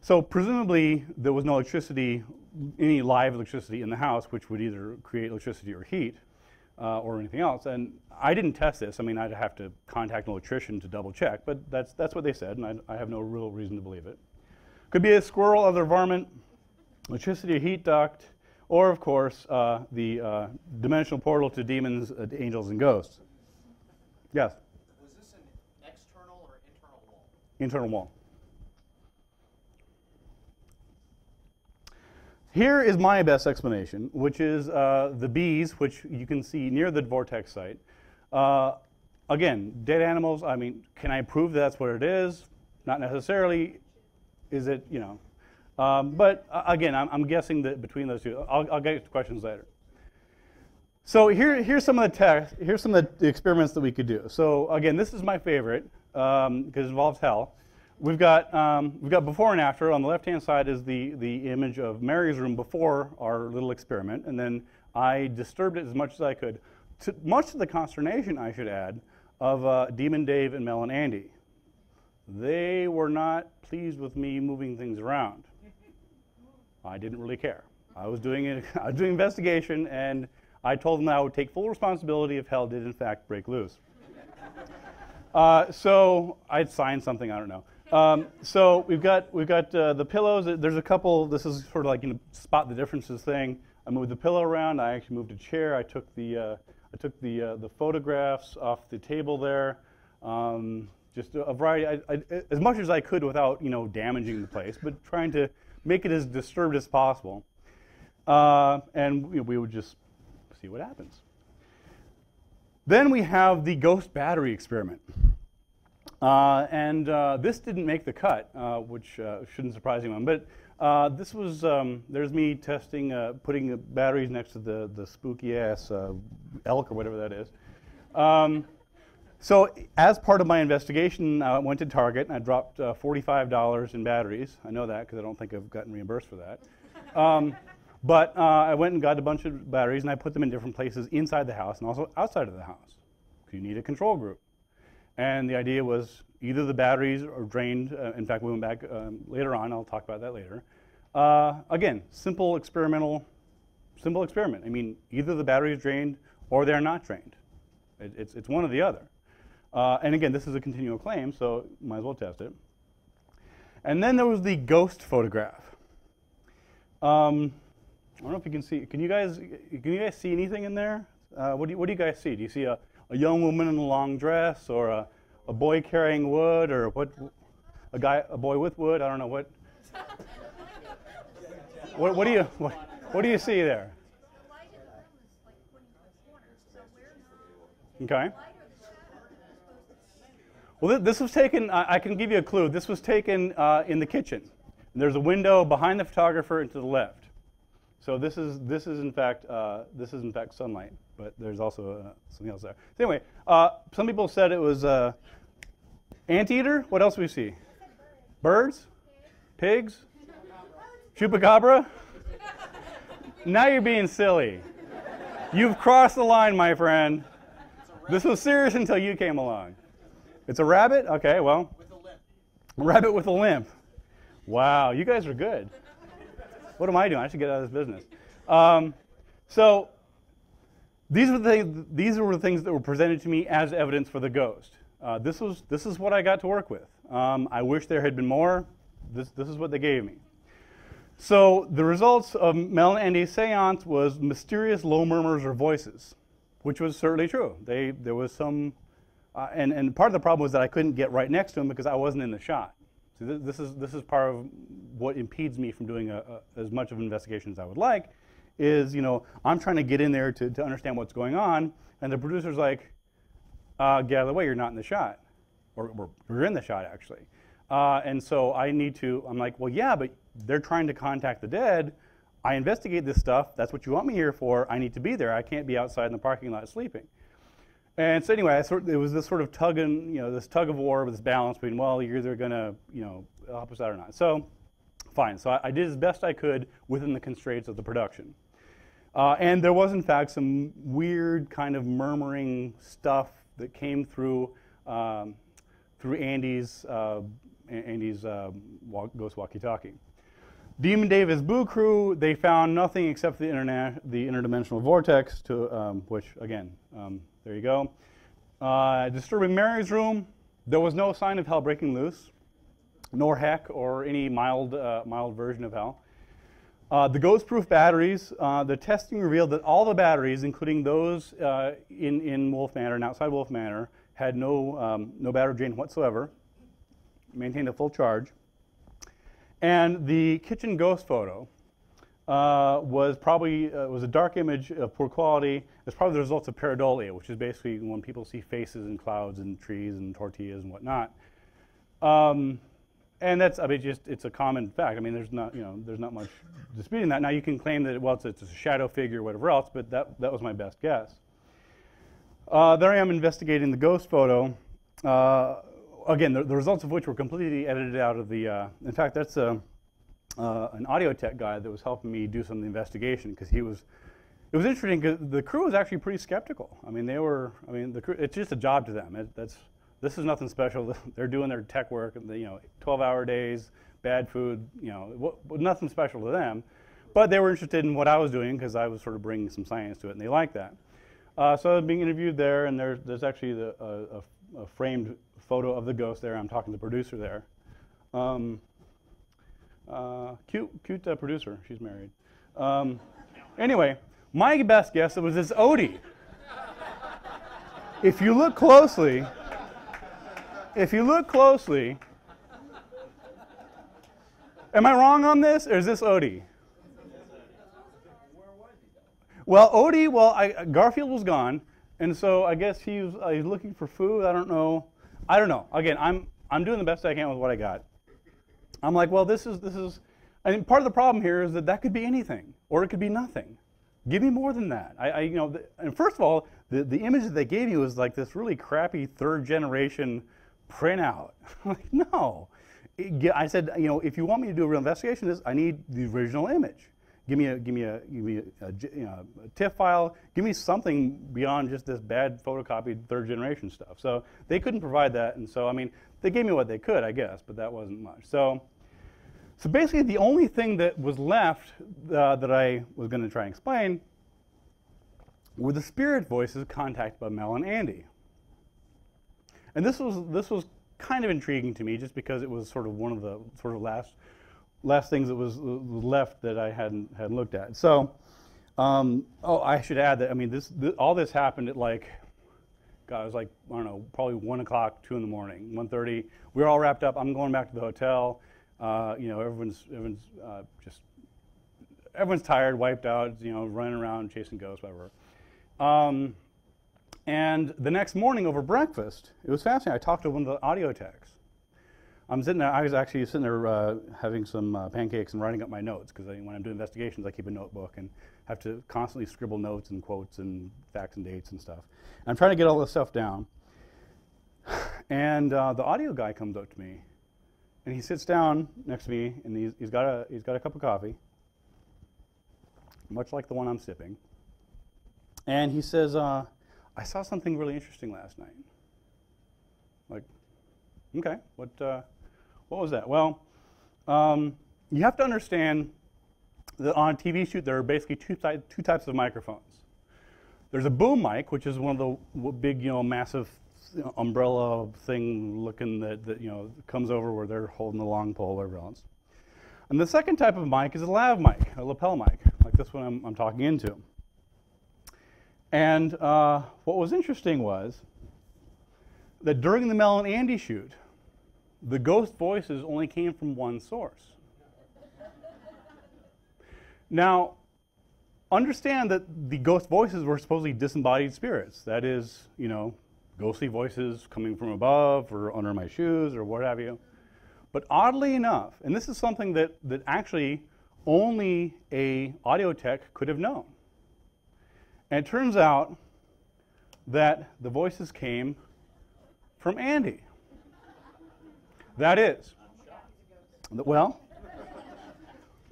So presumably there was no electricity, any live electricity in the house, which would either create electricity or heat uh, or anything else. And I didn't test this. I mean, I'd have to contact an electrician to double check, but that's, that's what they said, and I, I have no real reason to believe it. Could be a squirrel, other varmint, electricity heat duct, or of course, uh, the uh, dimensional portal to demons, uh, angels, and ghosts. Yes? Was this an external or internal wall? Internal wall. Here is my best explanation, which is uh, the bees, which you can see near the vortex site. Uh, again, dead animals, I mean, can I prove that's what it is? Not necessarily. Is it, you know? Um, but uh, again, I'm, I'm, guessing that between those two, I'll, I'll get to questions later. So here, here's some of the tests, here's some of the experiments that we could do. So again, this is my favorite because um, it involves hell. We've got, um, we've got before and after. On the left-hand side is the, the image of Mary's room before our little experiment, and then I disturbed it as much as I could, to, much to the consternation, I should add, of uh, Demon Dave and Mel and Andy. They were not pleased with me moving things around. I didn't really care. I was doing it, I was doing investigation, and I told them I would take full responsibility if hell did in fact break loose. Uh, so I'd signed something. I don't know. Um, so we've got we've got uh, the pillows. There's a couple. This is sort of like you know spot the differences thing. I moved the pillow around. I actually moved a chair. I took the uh, I took the uh, the photographs off the table there. Um, just a variety, I, I, as much as I could without you know damaging the place, but trying to make it as disturbed as possible. Uh, and we, we would just see what happens. Then we have the ghost battery experiment. Uh, and uh, this didn't make the cut, uh, which uh, shouldn't surprise anyone. But uh, this was, um, there's me testing, putting the batteries next to the, the spooky ass elk or whatever that is. Um, so as part of my investigation, I went to Target and I dropped $45 in batteries. I know that because I don't think I've gotten reimbursed for that. Um, but I went and got a bunch of batteries and I put them in different places inside the house and also outside of the house. You need a control group. And the idea was either the batteries are drained. Uh, in fact, we went back um, later on. I'll talk about that later. Uh, again, simple experimental, simple experiment. I mean, either the battery is drained or they're not drained. It, it's, it's one or the other. Uh, and again, this is a continual claim, so might as well test it. And then there was the ghost photograph. Um, I don't know if you can see. Can you guys can you guys see anything in there? Uh, what do you, what do you guys see? Do you see a a young woman in a long dress or a, a boy carrying wood or what a guy a boy with wood i don't know what what, what do you what, what do you see there okay well this was taken i can give you a clue this was taken uh, in the kitchen there's a window behind the photographer and to the left so this is this is in fact uh, this is in fact sunlight but there's also uh, something else there. So anyway, uh, some people said it was uh, anteater. What else do we see? Birds? Pigs? Chupacabra? now you're being silly. You've crossed the line, my friend. This was serious until you came along. It's a rabbit? Okay, well. With a limp. Rabbit with a limp. Wow, you guys are good. What am I doing? I should get out of this business. Um, so these were, the things, these were the things that were presented to me as evidence for the ghost. Uh, this, was, this is what I got to work with. Um, I wish there had been more. This, this is what they gave me. So the results of Mel and Andy's seance was mysterious low murmurs or voices, which was certainly true. They, there was some, uh, and, and part of the problem was that I couldn't get right next to him because I wasn't in the shot. So th this, is, this is part of what impedes me from doing a, a, as much of an investigation as I would like, is, you know, I'm trying to get in there to, to understand what's going on, and the producer's like, uh, get out of the way, you're not in the shot. Or, or you're in the shot, actually. Uh, and so I need to, I'm like, well, yeah, but they're trying to contact the dead. I investigate this stuff. That's what you want me here for. I need to be there. I can't be outside in the parking lot sleeping. And so anyway, I sort, it was this sort of tug and, you know, this tug of war, with this balance between, well, you're either going to, you know, help us out or not. So fine. So I, I, did as best I could within the constraints of the production. Uh, and there was, in fact, some weird kind of murmuring stuff that came through um, through Andy's uh, Andy's uh, ghost walkie-talkie. Demon Dave's Boo Crew, they found nothing except the, interna- the interdimensional vortex, to, um, which, again, um, there you go. Uh, disturbing Mary's room, there was no sign of hell breaking loose, nor heck or any mild, uh, mild version of hell. Uh, the ghost-proof batteries, uh, the testing revealed that all the batteries, including those uh, in, in Wolfe Manor and outside Wolfe Manor, had no, um, no battery drain whatsoever, maintained a full charge. And the kitchen ghost photo uh, was probably was a dark image of poor quality. It's probably the results of pareidolia, which is basically when people see faces in clouds and trees and tortillas and whatnot. Um, and that's I mean just it's a common fact. I mean there's not you know there's not much disputing that. Now you can claim that well it's, it's a shadow figure or whatever else, but that that was my best guess. Uh, there I am investigating the ghost photo. Uh, again, the, the, results of which were completely edited out of the. Uh, in fact, that's a, uh, an audio tech guy that was helping me do some of the investigation because he was. It was interesting because the crew was actually pretty skeptical. I mean, they were. I mean, the crew. It's just a job to them. It, that's this is nothing special. They're doing their tech work, you know, 12-hour days, bad food, you know, nothing special to them. But they were interested in what I was doing because I was sort of bringing some science to it, and they liked that. Uh, so I was being interviewed there, and there's, there's actually the, uh, a framed photo of the ghost there. I'm talking to the producer there. Um, uh, cute, cute uh, producer. She's married. Um, anyway, my best guess it was this Odie. if you look closely, if you look closely, am I wrong on this, or is this Odie? Well, Odie, well, I, Garfield was gone, and so I guess he was uh, he's looking for food. I don't know. I don't know. Again, I'm I'm doing the best I can with what I got. I'm like, well, this is this is. I mean, part of the problem here is that that could be anything, or it could be nothing. Give me more than that. I, I you know, the, and first of all, the the image that they gave me was like this really crappy third generation printout. Like, no. It- I said, you know, if you want me to do a real investigation, this I need the original image. Give me a give me a give me a, a you know, a TIFF file. Give me something beyond just this bad photocopied third generation stuff. So they couldn't provide that, and so I mean, they gave me what they could, I guess, but that wasn't much. So. So basically, the only thing that was left uh, that I was going to try and explain were the spirit voices contacted by Mel and Andy. And this was this was kind of intriguing to me, just because it was sort of one of the sort of last last things that was left that I hadn't hadn't looked at. So, um, oh, I should add that I mean this, th- all this happened at like God, it was like I don't know, probably one o'clock, two in the morning, 1.30. We were all wrapped up. I'm going back to the hotel. Uh, you know, everyone's everyone's uh, just everyone's tired, wiped out. You know, running around chasing ghosts, whatever. Um, and the next morning over breakfast, it was fascinating. I talked to one of the audio techs. I'm sitting there. I was actually sitting there uh, having some uh, pancakes and writing up my notes because when I'm doing investigations, I keep a notebook and have to constantly scribble notes and quotes and facts and dates and stuff. And I'm trying to get all this stuff down. And uh, the audio guy comes up to me, and he sits down next to me, and he's, he's got a he's got a cup of coffee, much like the one I'm sipping. And he says, uh, "I saw something really interesting last night." Like, okay, what uh, what was that? Well, um, you have to understand that on a TV shoot there are basically two, ty- two types of microphones. There's a boom mic, which is one of the big, you know, massive umbrella thing looking that, that, you know, comes over where they're holding the long pole, whatever else. And the second type of mic is a lav mic, a lapel mic, like this one I'm, I'm talking into. And uh, what was interesting was that during the Mel and Andy shoot, the ghost voices only came from one source. Now, understand that the ghost voices were supposedly disembodied spirits. That is, you know, ghostly voices coming from above or under my shoes or what have you. But oddly enough, and this is something that, that actually only a audio tech could have known. And it turns out that the voices came from Andy. That is. Well,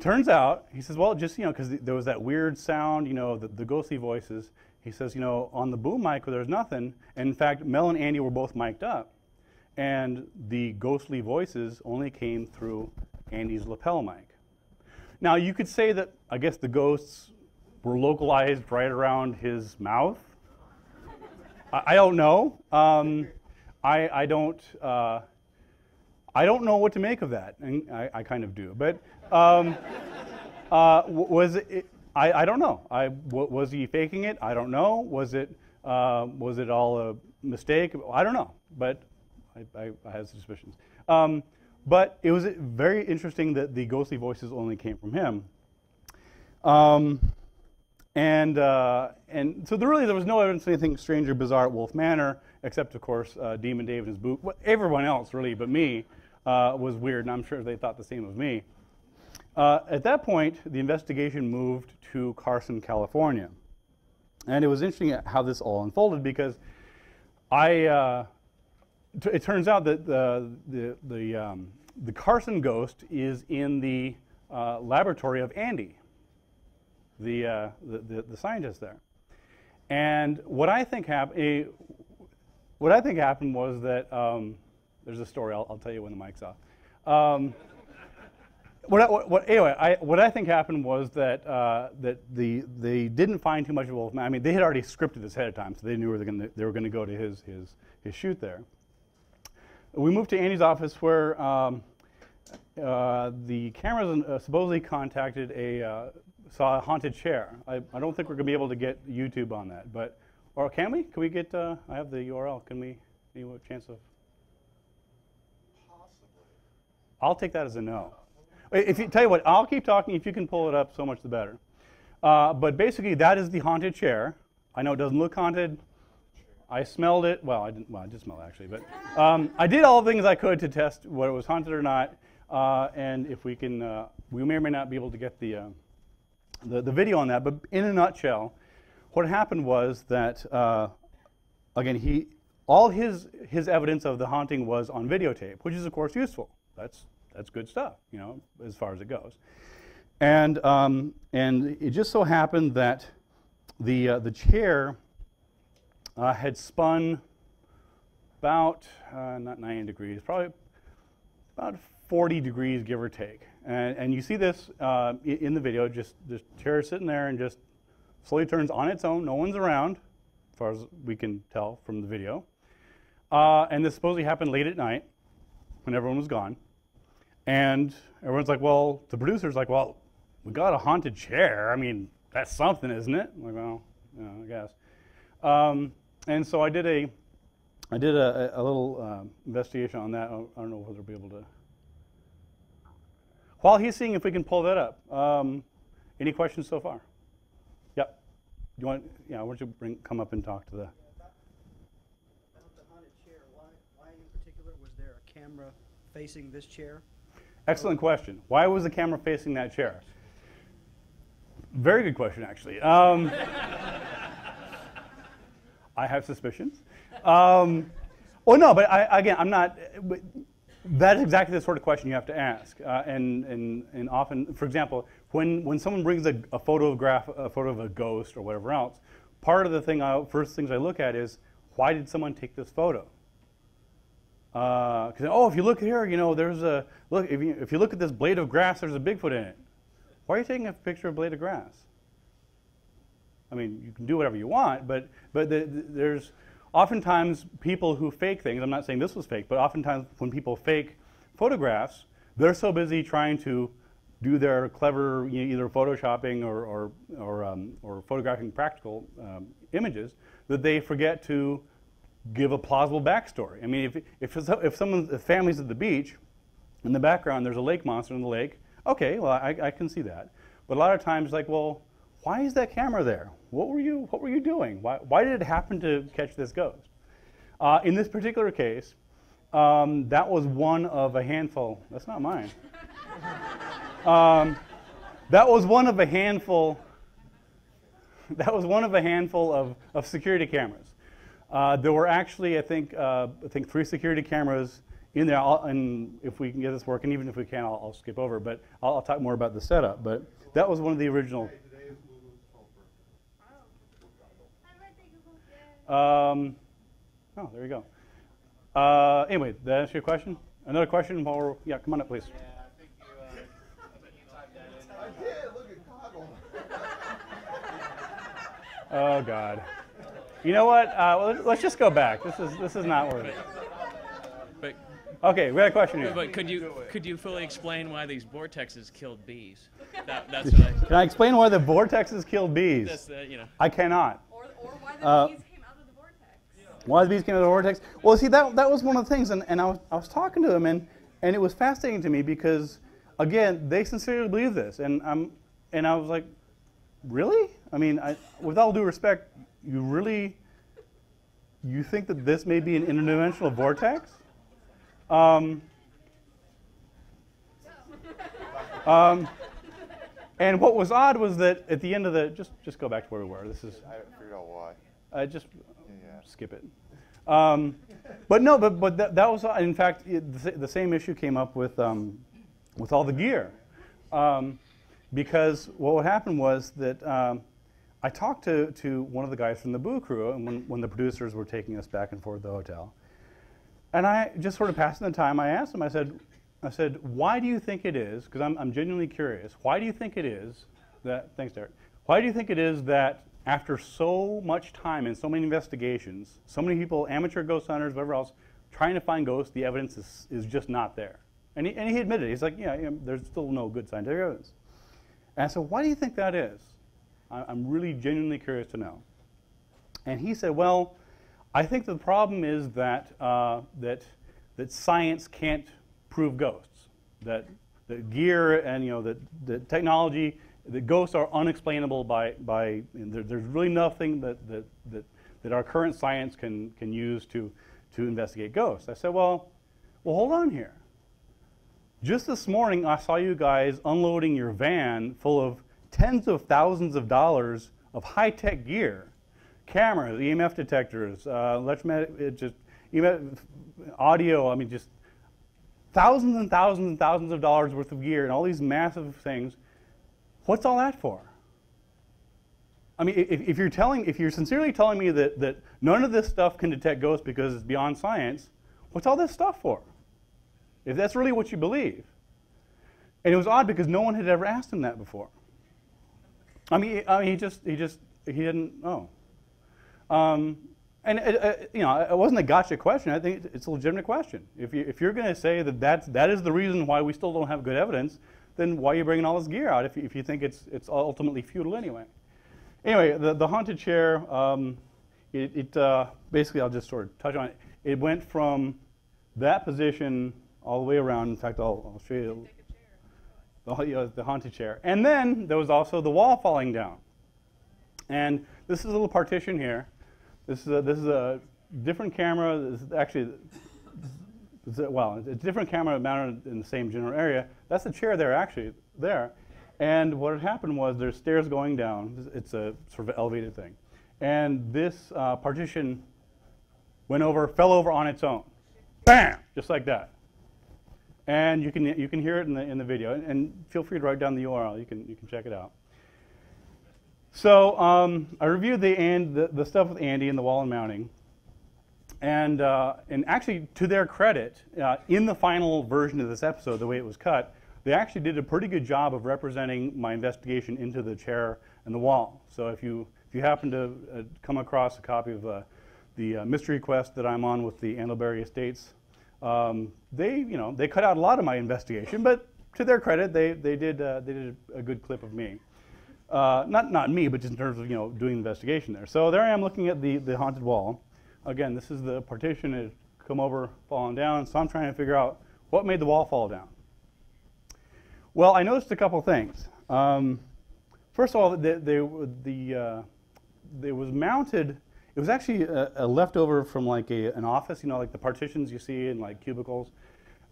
turns out, he says, well, just, you know, because there was that weird sound, you know, the, the ghostly voices. He says, you know, on the boom mic, there's nothing. And in fact, Mel and Andy were both mic'd up. And the ghostly voices only came through Andy's lapel mic. Now, you could say that, I guess, the ghosts were localized right around his mouth. I, I don't know. Um, I, I don't. Uh, I don't know what to make of that, and I, I kind of do. But um, uh, was it? I, I don't know. Was he faking it? I don't know. Was it? Uh, was it all a mistake? I don't know. But I, I, I have suspicions. Um, but it was very interesting that the ghostly voices only came from him. Um, and uh, and so there really there was no evidence of anything strange or bizarre at Wolfe Manor, except of course uh, Demon Dave and his boot. Well, everyone else really, but me, uh, was weird, and I'm sure they thought the same of me. Uh, at that point, the investigation moved to Carson, California, and it was interesting how this all unfolded because I. Uh, it turns out that the the the, um, the Carson ghost is in the uh, laboratory of Andy, the, uh, the, the, the scientist there. And what I think happened, what I think happened was that um, there's a story. I'll, I'll tell you when the mic's off. Um, what, what, what- anyway, I, what I think happened was that uh, that the they didn't find too much of Wolfman. I mean, they had already scripted this ahead of time, so they knew where they, gonna, they were going to go to his his his shoot there. We moved to Andy's office where um, uh, the cameras uh, supposedly contacted a uh, saw a haunted chair. I, I don't think we're going to be able to get YouTube on that, but or can we? Can we get? Uh, I have the URL. Can we? Any chance of? Possibly. I'll take that as a no. If you tell you what, I'll keep talking. If you can pull it up, so much the better. Uh, but basically, that is the haunted chair. I know it doesn't look haunted. I smelled it. Well, I didn't. Well, I did smell it actually, but um, I did all the things I could to test whether it was haunted or not. Uh, and if we can, uh, we may or may not be able to get the, uh, the the video on that. But in a nutshell, what happened was that uh, again, he all his his evidence of the haunting was on videotape, which is of course useful. That's that's good stuff, you know, as far as it goes. And um, and it just so happened that the uh, the chair uh, had spun about uh, not 90 degrees, probably about 40 degrees, give or take. And, and you see this uh, in the video. Just the chair sitting there and just slowly turns on its own. No one's around, as far as we can tell from the video. Uh, and this supposedly happened late at night when everyone was gone. And everyone's like, well, the producer's like, well, we got a haunted chair. I mean, that's something, isn't it? I'm like, well, yeah, I guess. Um, and so I did a, I did a, a little um investigation on that. I don't know whether I'll be able to. While he's seeing if we can pull that up, um, any questions so far? Yep. You want? Yeah. Why don't you bring come up and talk to the? About the haunted chair, why, why in particular was there a camera facing this chair? Excellent question. Why was the camera facing that chair? Very good question, actually. Um, I have suspicions. Um, well, no, but I, again, I'm not. That's exactly the sort of question you have to ask. Uh, and, and, and often, for example, when, when someone brings a, a photograph, a photo of a ghost or whatever else, part of the thing, I, first things I look at is why did someone take this photo? Because oh, if you look here, you know, there's a look. If you, if you look at this blade of grass, there's a Bigfoot in it. Why are you taking a picture of a blade of grass? I mean, you can do whatever you want, but but the, the- there's oftentimes people who fake things. I'm not saying this was fake, but oftentimes when people fake photographs, they're so busy trying to do their clever you know, either photoshopping or or or, um, or photographing practical um, images that they forget to give a plausible backstory. I mean, if if if someone if family's at the beach, in the background there's a lake monster in the lake. Okay, well I, I can see that. But a lot of times, like, well, why is that camera there? What were you What were you doing? Why Why did it happen to catch this ghost? Uh, in this particular case, um, that was one of a handful. That's not mine. um, that was one of a handful. That was one of a handful of, of security cameras. Uh, there were actually, I think, uh, I think three security cameras in there. I'll, and if we can get this working, even if we can, I'll, I'll skip over. But I'll, I'll talk more about the setup. But that was one of the original. Um, oh, there you go. Uh, anyway, did that answer your question? Another question? While we're, yeah, come on up, please. Oh God. You know what? Uh, let's just go back. This is this is not worth it. But, Okay, we got a question here. but could you could you fully explain why these vortexes killed bees? That, that's what I, Can I explain why the vortexes killed bees? that's the you know. I cannot. Or, or why the Uh, bees came out of the vortex. Why the bees came out of the vortex? Well, see, that, that was one of the things, and, and I, was, I was talking to them, and, and it was fascinating to me because, again, they sincerely believe this, and I'm, and I was like, really? I mean, I, with all due respect, you really, you think that this may be an interdimensional vortex? Um, um, and what was odd was that at the end of the, just, just go back to where we were. This is, I figured out why. I just Yeah. skip it. Um, but no, but but that, that was in fact it, the, the same issue came up with um, with all the gear, um, because what would happen was that um, I talked to to one of the guys from the Boo Crew, and when when the producers were taking us back and forth to the hotel, and I just sort of passing the time, I asked him, I said, I said, why do you think it is, because I'm, I'm genuinely curious, why do you think it is that, thanks Derek, why do you think it is that after so much time and so many investigations, so many people, amateur ghost hunters, whatever else, trying to find ghosts, the evidence is, is just not there? And he, and he admitted, it. he's like, yeah, yeah, there's still no good scientific evidence. And I said, why do you think that is? I'm really genuinely curious to know. And he said, well, I think the problem is that, uh, that, that science can't prove ghosts. That the gear and you know that, the technology, the ghosts are unexplainable by, by there, there's really nothing that, that, that, that our current science can, can use to, to investigate ghosts. I said, well, well, hold on here. Just this morning, I saw you guys unloading your van full of tens of thousands of dollars of high-tech gear, cameras, EMF detectors, uh, electromagnetic, just EMF, audio. I mean, just thousands and thousands and thousands of dollars worth of gear and all these massive things. What's all that for? I mean, if, if, you're telling, if you're sincerely telling me that, that none of this stuff can detect ghosts because it's beyond science, what's all this stuff for? If that's really what you believe. And it was odd because no one had ever asked him that before. I mean, I mean he just, he just, he didn't know. Um, and it, uh, you know, it wasn't a gotcha question. I think it's a legitimate question. If, you, if you're going to say that that's, that is the reason why we still don't have good evidence, then why are you bringing all this gear out if you, if you think it's, it's ultimately futile anyway? Anyway, the, the haunted chair, um, it, it uh, basically, I'll just sort of touch on it. It went from that position all the way around. In fact, I'll, I'll show you the, you know, the haunted chair. And then there was also the wall falling down. And this is a little partition here. This is a, this is a different camera. This is actually, well, it's a different camera mounted in the same general area. That's the chair there, actually, there. And what had happened was there's stairs going down. It's a sort of elevated thing. And this uh, partition went over, fell over on its own. Bam! Just like that. And you can, you can hear it in the, in the video. And feel free to write down the URL. You can, you can check it out. So um, I reviewed the, and, the, the, stuff with Andy and the wall and mounting. And, uh, and actually, to their credit, uh, in the final version of this episode, the way it was cut, they actually did a pretty good job of representing my investigation into the chair and the wall. So if you, if you happen to uh, come across a copy of uh, the uh, mystery quest that I'm on with the Andlebury Estates, um, they, you know, they cut out a lot of my investigation, but to their credit, they, they, did, uh, they did a good clip of me. Uh, not, not me, but just in terms of you know, doing the investigation there. So there I am looking at the, the haunted wall. Again, this is the partition. It come over, fallen down. So I'm trying to figure out what made the wall fall down. Well, I noticed a couple things. Um, first of all, the, the, the, uh, it was mounted, it was actually a, a, leftover from like a, an office, you know, like the partitions you see in like cubicles.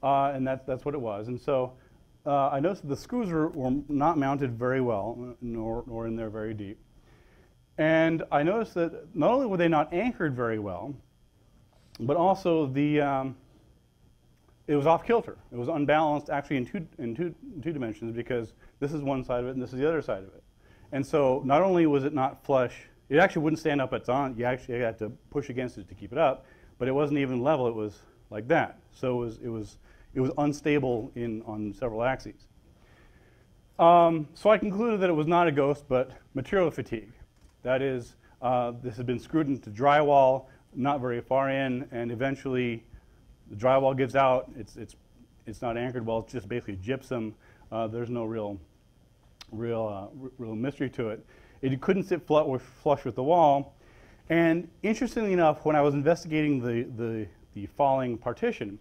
Uh, and that, that's what it was. And so uh, I noticed the screws were, were, not mounted very well, nor, nor in there very deep. And I noticed that not only were they not anchored very well, but also the, um, it was off kilter. It was unbalanced actually in two, in, two, in two dimensions because this is one side of it and this is the other side of it. And so not only was it not flush, it actually wouldn't stand up its own. You actually had to push against it to keep it up, but it wasn't even level. It was like that. So it was, it was it was unstable in, on several axes. Um, so I concluded that it was not a ghost, but material fatigue. That is, uh, this had been screwed into drywall, not very far in, and eventually the drywall gives out. It's, it's, it's not anchored well. It's just basically gypsum. Uh, there's no real, real, uh, real mystery to it. It couldn't sit flush with the wall. And interestingly enough, when I was investigating the, the, the falling partition,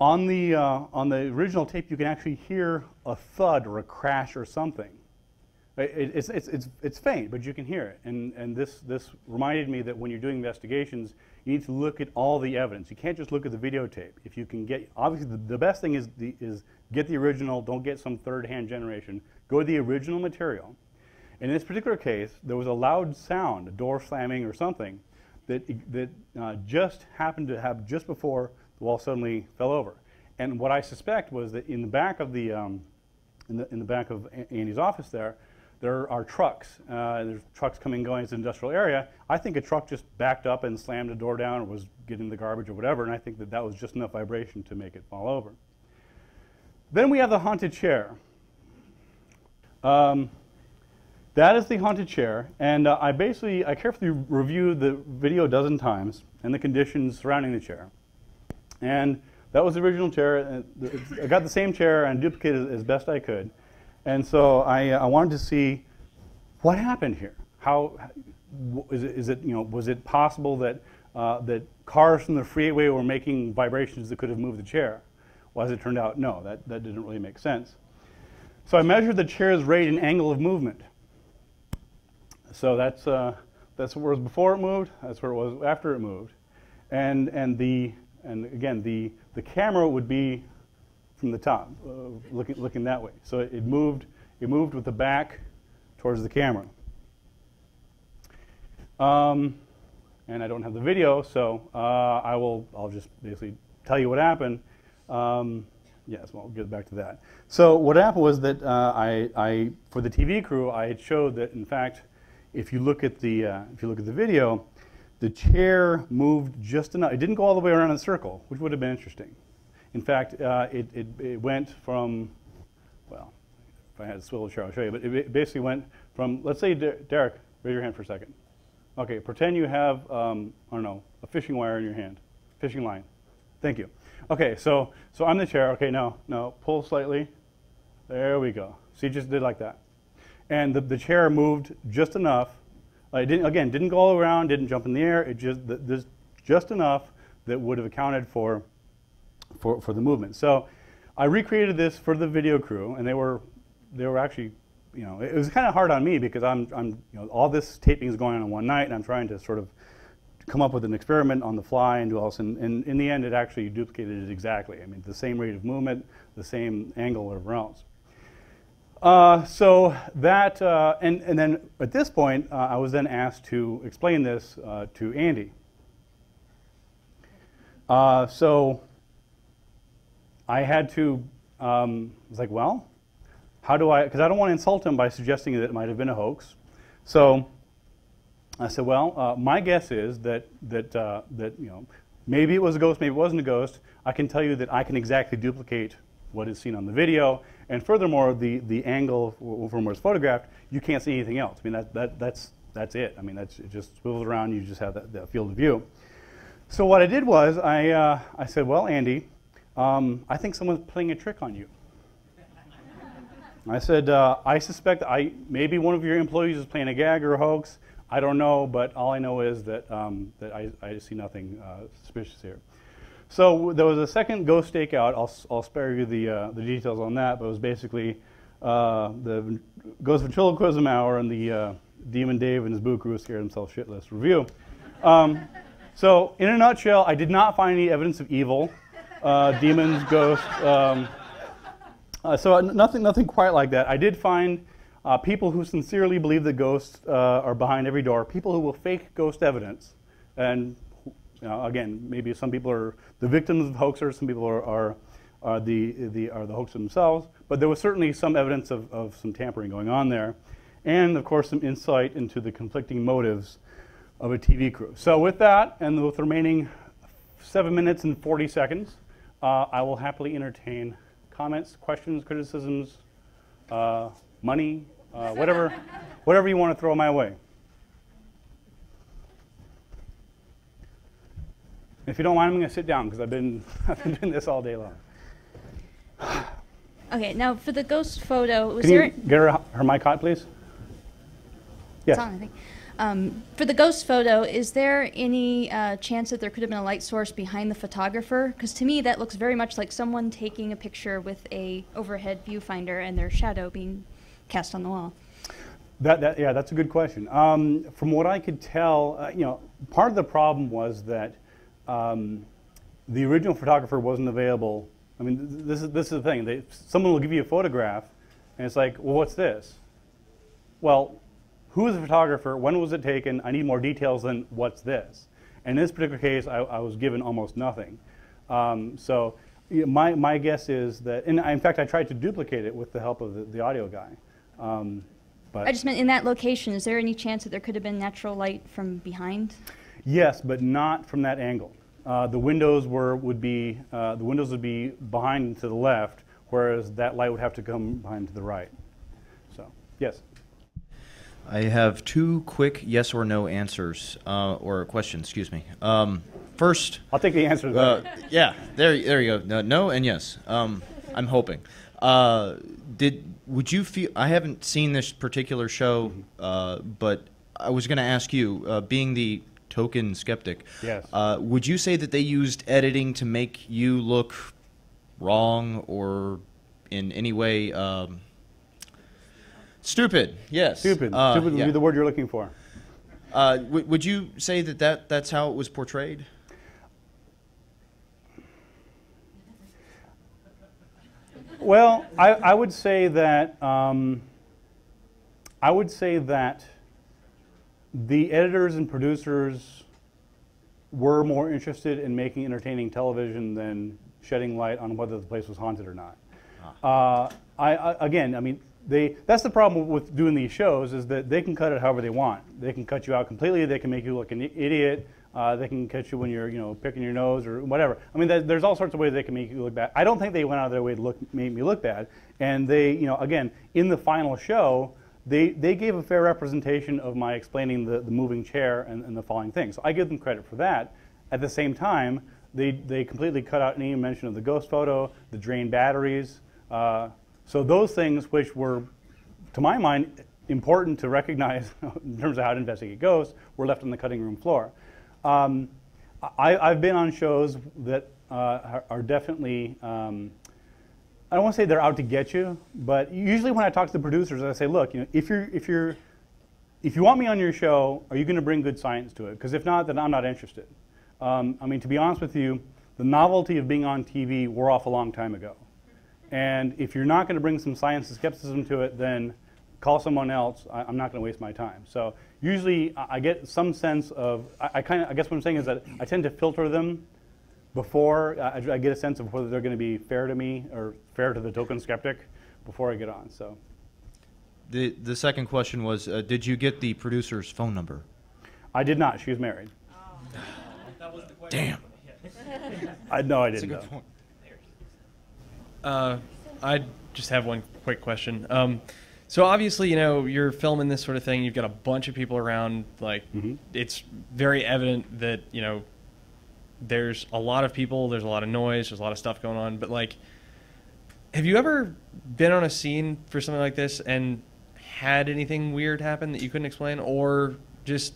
on the, uh, on the original tape, you can actually hear a thud or a crash or something. It, it's, it's, it's, it's faint, but you can hear it. And, and this, this reminded me that when you're doing investigations, you need to look at all the evidence. You can't just look at the videotape. If you can get, obviously the, the best thing is, the, is get the original, don't get some third-hand generation. Go to the original material. In this particular case, there was a loud sound, a door slamming or something, that, that uh, just happened to have just before the wall suddenly fell over. And what I suspect was that in the back of the, um, in the, in the back of Andy's office there, there are trucks. Uh, there's trucks coming and going. It's an industrial area. I think a truck just backed up and slammed a door down or was getting the garbage or whatever, and I think that that was just enough vibration to make it fall over. then we have the haunted chair. Um, that is the haunted chair, and uh, I basically I carefully reviewed the video a dozen times and the conditions surrounding the chair. And that was the original chair. I got the same chair and duplicated it as best I could. And so I, uh, I wanted to see what happened here. How is it, is it you know was it possible that uh, that cars from the freeway were making vibrations that could have moved the chair? Well, as it turned out, no, that, that didn't really make sense. So I measured the chair's rate and angle of movement. So that's, uh, that's where it was before it moved, that's where it was after it moved. And, and, the, and again, the, the camera would be from the top, uh, looking, looking that way. So it, moved, it moved with the back towards the camera. Um, and I don't have the video, so uh, I will, I'll just basically tell you what happened. Um, yes, well, I'll get back to that. So what happened was that uh, I, I, for the TV crew, I had showed that in fact, if you look at the, uh, if you look at the video, the chair moved just enough. It didn't go all the way around in a circle, which would have been interesting. In fact, uh, it, it, it went from, well, if I had a swivel chair, I'll show you, but it basically went from, let's say, Der- Derek, raise your hand for a second. Okay, pretend you have, um, I don't know, a fishing wire in your hand, fishing line. Thank you. Okay, so, so I'm the chair. Okay, no, no, pull slightly. There we go. See, just did like that. And the, the chair moved just enough. Uh, it didn't, again, didn't go all around, didn't jump in the air. It just, th- this, just enough that would have accounted for, for, for the movement. So I recreated this for the video crew, and they were, they were actually, you know, it was kind of hard on me because I'm, I'm, you know, all this taping is going on in one night, and I'm trying to sort of come up with an experiment on the fly and do all this. And, and in the end, it actually duplicated it exactly. I mean, the same rate of movement, the same angle, whatever else. Uh, so that, uh, and, and then at this point, uh, I was then asked to explain this uh, to Andy. Uh, so I had to, um, I was like, well, how do I, because I don't want to insult him by suggesting that it might have been a hoax. So I said, well, uh, my guess is that, that, that, you know, maybe it was a ghost, maybe it wasn't a ghost. I can tell you that I can exactly duplicate what is seen on the video. And furthermore, the, the angle from where it's photographed, you can't see anything else. I mean, that, that, that's, that's it. I mean, that's, it just swivels around, you just have that, that field of view. So what I did was, I, uh, I said, well, Andy, um, I think someone's playing a trick on you. I said, uh, I suspect I, maybe one of your employees is playing a gag or a hoax. I don't know, but all I know is that, um, that I, I see nothing uh, suspicious here. So there was a second ghost stakeout. I'll, I'll spare you the, uh, the details on that, but it was basically uh, the ghost ventriloquism hour and the uh, Demon Dave and his boo crew scared himself shitless review. Um, so in a nutshell, I did not find any evidence of evil, uh, demons, ghosts. Um, uh, so nothing, nothing quite like that. I did find uh, people who sincerely believe that ghosts are behind every door. People who will fake ghost evidence, and you know, again, maybe some people are the victims of hoaxers. Some people are, are, are the, the are the hoaxers themselves. But there was certainly some evidence of, of some tampering going on there, and of course some insight into the conflicting motives of a TV crew. So with that, and with the remaining seven minutes and 40 seconds, uh, I will happily entertain comments, questions, criticisms, uh, money, uh, whatever, whatever you want to throw my way. If you don't mind, I'm going to sit down because I've been, I've been doing this all day long. Okay, now for the ghost photo, was Can there? you get her, her mic hot, please? Yes. It's on, I think. Um, for the ghost photo, is there any uh, chance that there could have been a light source behind the photographer? Because to me, that looks very much like someone taking a picture with a overhead viewfinder and their shadow being cast on the wall. That, that, yeah, that's a good question. Um, from what I could tell, uh, you know, part of the problem was that um, the original photographer wasn't available. I mean, this is, this is the thing. They, someone will give you a photograph, and it's like, well, what's this? Well, who is the photographer? When was it taken? I need more details than what's this. And in this particular case, I, I was given almost nothing. Um, so my, my guess is that, and I, in fact, I tried to duplicate it with the help of the, the audio guy. Um, but I just meant in that location, is there any chance that there could have been natural light from behind? Yes, but not from that angle. Uh, the windows were would be uh, the windows would be behind and to the left, whereas that light would have to come behind to the right. So, yes. I have two quick yes or no answers, uh, or questions, excuse me. Um, first, I'll take the answer uh, yeah, there, there you go. No, no and yes. Um, I'm hoping. Uh, did would you feel? I haven't seen this particular show, uh, but I was going to ask you, uh, being the token skeptic, Yes. uh, would you say that they used editing to make you look wrong or in any way um, stupid? Yes. Stupid. Uh, Stupid would yeah. be the word you're looking for. Uh, w- would you say that, that that's how it was portrayed? Well, I, I would say that um, I would say that the editors and producers were more interested in making entertaining television than shedding light on whether the place was haunted or not. Uh, I, I, again, I mean, they, that's the problem with doing these shows is that they can cut it however they want. They can cut you out completely. They can make you look an idiot. Uh, they can catch you when you're, you know, picking your nose or whatever. I mean, th- there's all sorts of ways they can make you look bad. I don't think they went out of their way to look, make me look bad. And they, you know, again, in the final show, they, they gave a fair representation of my explaining the, the moving chair and, and the falling thing. So I give them credit for that. At the same time, they, they completely cut out any mention of the ghost photo, the drained batteries. Uh, so those things which were, to my mind, important to recognize in terms of how to investigate ghosts were left on the cutting room floor. Um, I, I've been on shows that uh, are, are definitely, um, I don't want to say they're out to get you, but usually when I talk to the producers, I say, look, you know, if you're, if you're, if you want me on your show, are you going to bring good science to it? Because if not, then I'm not interested. Um, I mean, to be honest with you, the novelty of being on TV wore off a long time ago. And if you're not going to bring some science and skepticism to it, then call someone else. I, I'm not going to waste my time. So usually I I get some sense of, I, I kind of, I guess what I'm saying is that I tend to filter them before I, I get a sense of whether they're going to be fair to me or fair to the token skeptic before I get on. So The the second question was, uh, did you get the producer's phone number? I did not. She was married. Damn. I no, I That's a didn't. good though. point. Uh, I just have one quick question. Um, so obviously, you know, you're filming this sort of thing. You've got a bunch of people around. Like, Mm-hmm. it's very evident that you know there's a lot of people. There's a lot of noise. There's a lot of stuff going on. But like, have you ever been on a scene for something like this and had anything weird happen that you couldn't explain, or just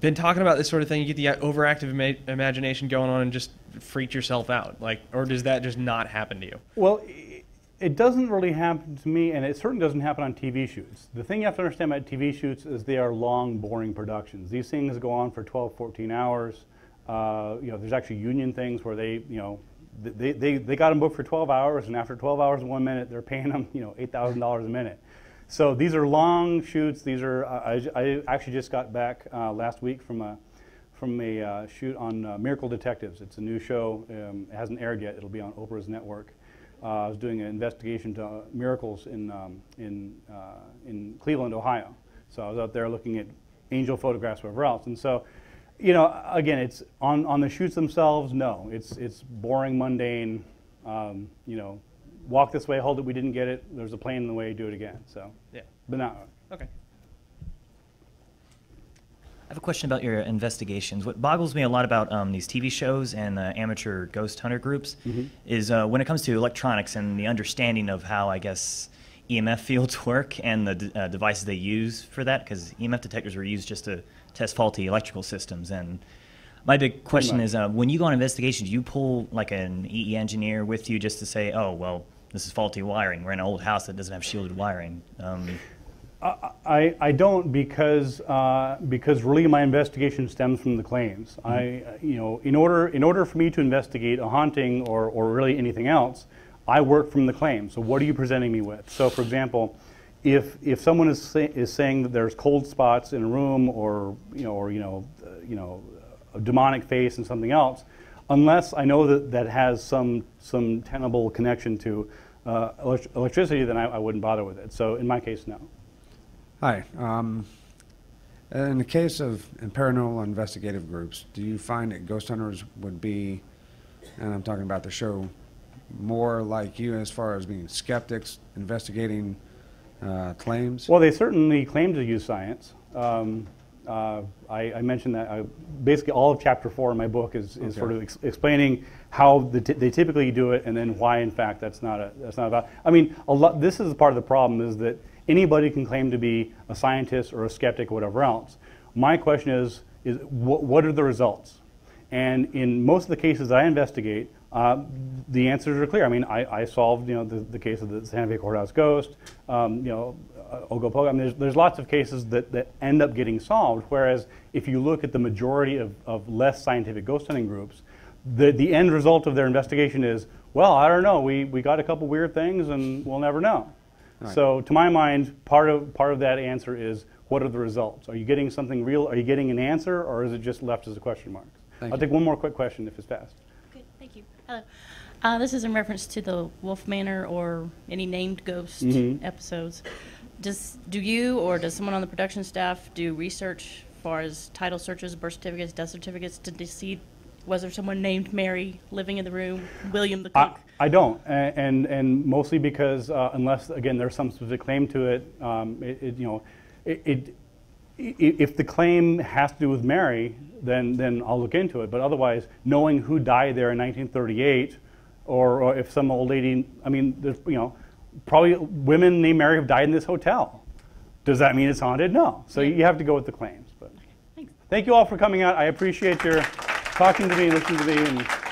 been talking about this sort of thing? You get the overactive ima- imagination going on and just freaked yourself out, like, or does that just not happen to you? Well, it doesn't really happen to me, and it certainly doesn't happen on TV shoots. The thing you have to understand about TV shoots is they are long, boring productions. These things go on for 12, 14 hours. Uh, you know, there's actually union things where they, you know, they, they, they got them booked for 12 hours, and after 12 hours and one minute, they're paying them, you know, $8,000 a minute. So these are long shoots. These are, I, I I actually just got back uh, last week from a, from a uh, shoot on uh, Miracle Detectives. It's a new show. Um, it hasn't aired yet. It'll be on Oprah's network. Uh, I was doing an investigation to uh, miracles in, um, in, uh, in Cleveland, Ohio. So I was out there looking at angel photographs, whatever else. And so, you know, again, it's on, on the shoots themselves, no. It's, it's boring, mundane, um, you know, walk this way, hold it, we didn't get it, there's a plane in the way, do it again. So, Yeah. but not, Okay. I have a question about your investigations. What boggles me a lot about um, these TV shows and uh, amateur ghost hunter groups Mhm. is uh, when it comes to electronics and the understanding of how, I guess, EMF fields work and the d- uh, devices they use for that, because EMF detectors were used just to test faulty electrical systems. And my big question is, uh, when you go on investigations, do you pull like an EE engineer with you just to say, oh, well, this is faulty wiring. We're in an old house that doesn't have shielded wiring. Um, I, I don't because uh, because really my investigation stems from the claims. I uh, you know in order in order for me to investigate a haunting or, or really anything else, I work from the claims. So what are you presenting me with? So for example, if if someone is say, is saying that there's cold spots in a room or you know or you know uh, you know a demonic face and something else, unless I know that that has some some tenable connection to uh, elect- electricity, then I, I wouldn't bother with it. So in my case, no. Hi. Um, in the case of paranormal investigative groups, do you find that ghost hunters would be, and I'm talking about the show more like you as far as being skeptics investigating uh, claims? Well, they certainly claim to use science. Um, uh, I, I mentioned that I, basically all of chapter four in my book is, is Okay. sort of ex- explaining how the t- they typically do it, and then why, in fact, that's not a that's not about. I mean, a lot. This is part of the problem is that anybody can claim to be a scientist or a skeptic or whatever else. My question is is what, what are the results? And in most of the cases I investigate, uh, the answers are clear. I mean, I, I solved, you know, the, the case of the Santa Fe Courthouse ghost, um, you know, uh, Ogopogo. I mean, there's, there's lots of cases that, that end up getting solved, whereas if you look at the majority of, of less scientific ghost hunting groups, the, the end result of their investigation is, well, I don't know, we, we got a couple weird things and we'll never know. Right. So to my mind, part of, part of that answer is, what are the results? Are you getting something real? Are you getting an answer, or is it just left as a question mark? Thank I'll you. take one more quick question if it's fast. Good, thank you. Hello. Uh, this is in reference to the Wolfe Manor or any named ghost Mhm. episodes. Does do you or does someone on the production staff do research as far as title searches, birth certificates, death certificates to de- see was there someone named Mary living in the room, William the I, cook? I don't, a- and and mostly because uh, unless again there's some specific claim to it, um, it, it you know, it, it if the claim has to do with Mary, then then I'll look into it. But otherwise, knowing who died there in 1938, or, or if some old lady, I mean, there's you know, probably women named Mary have died in this hotel. Does that mean it's haunted? No. So you have to go with the claims. But thank you all for coming out. I appreciate your talking to me, and listening to me, and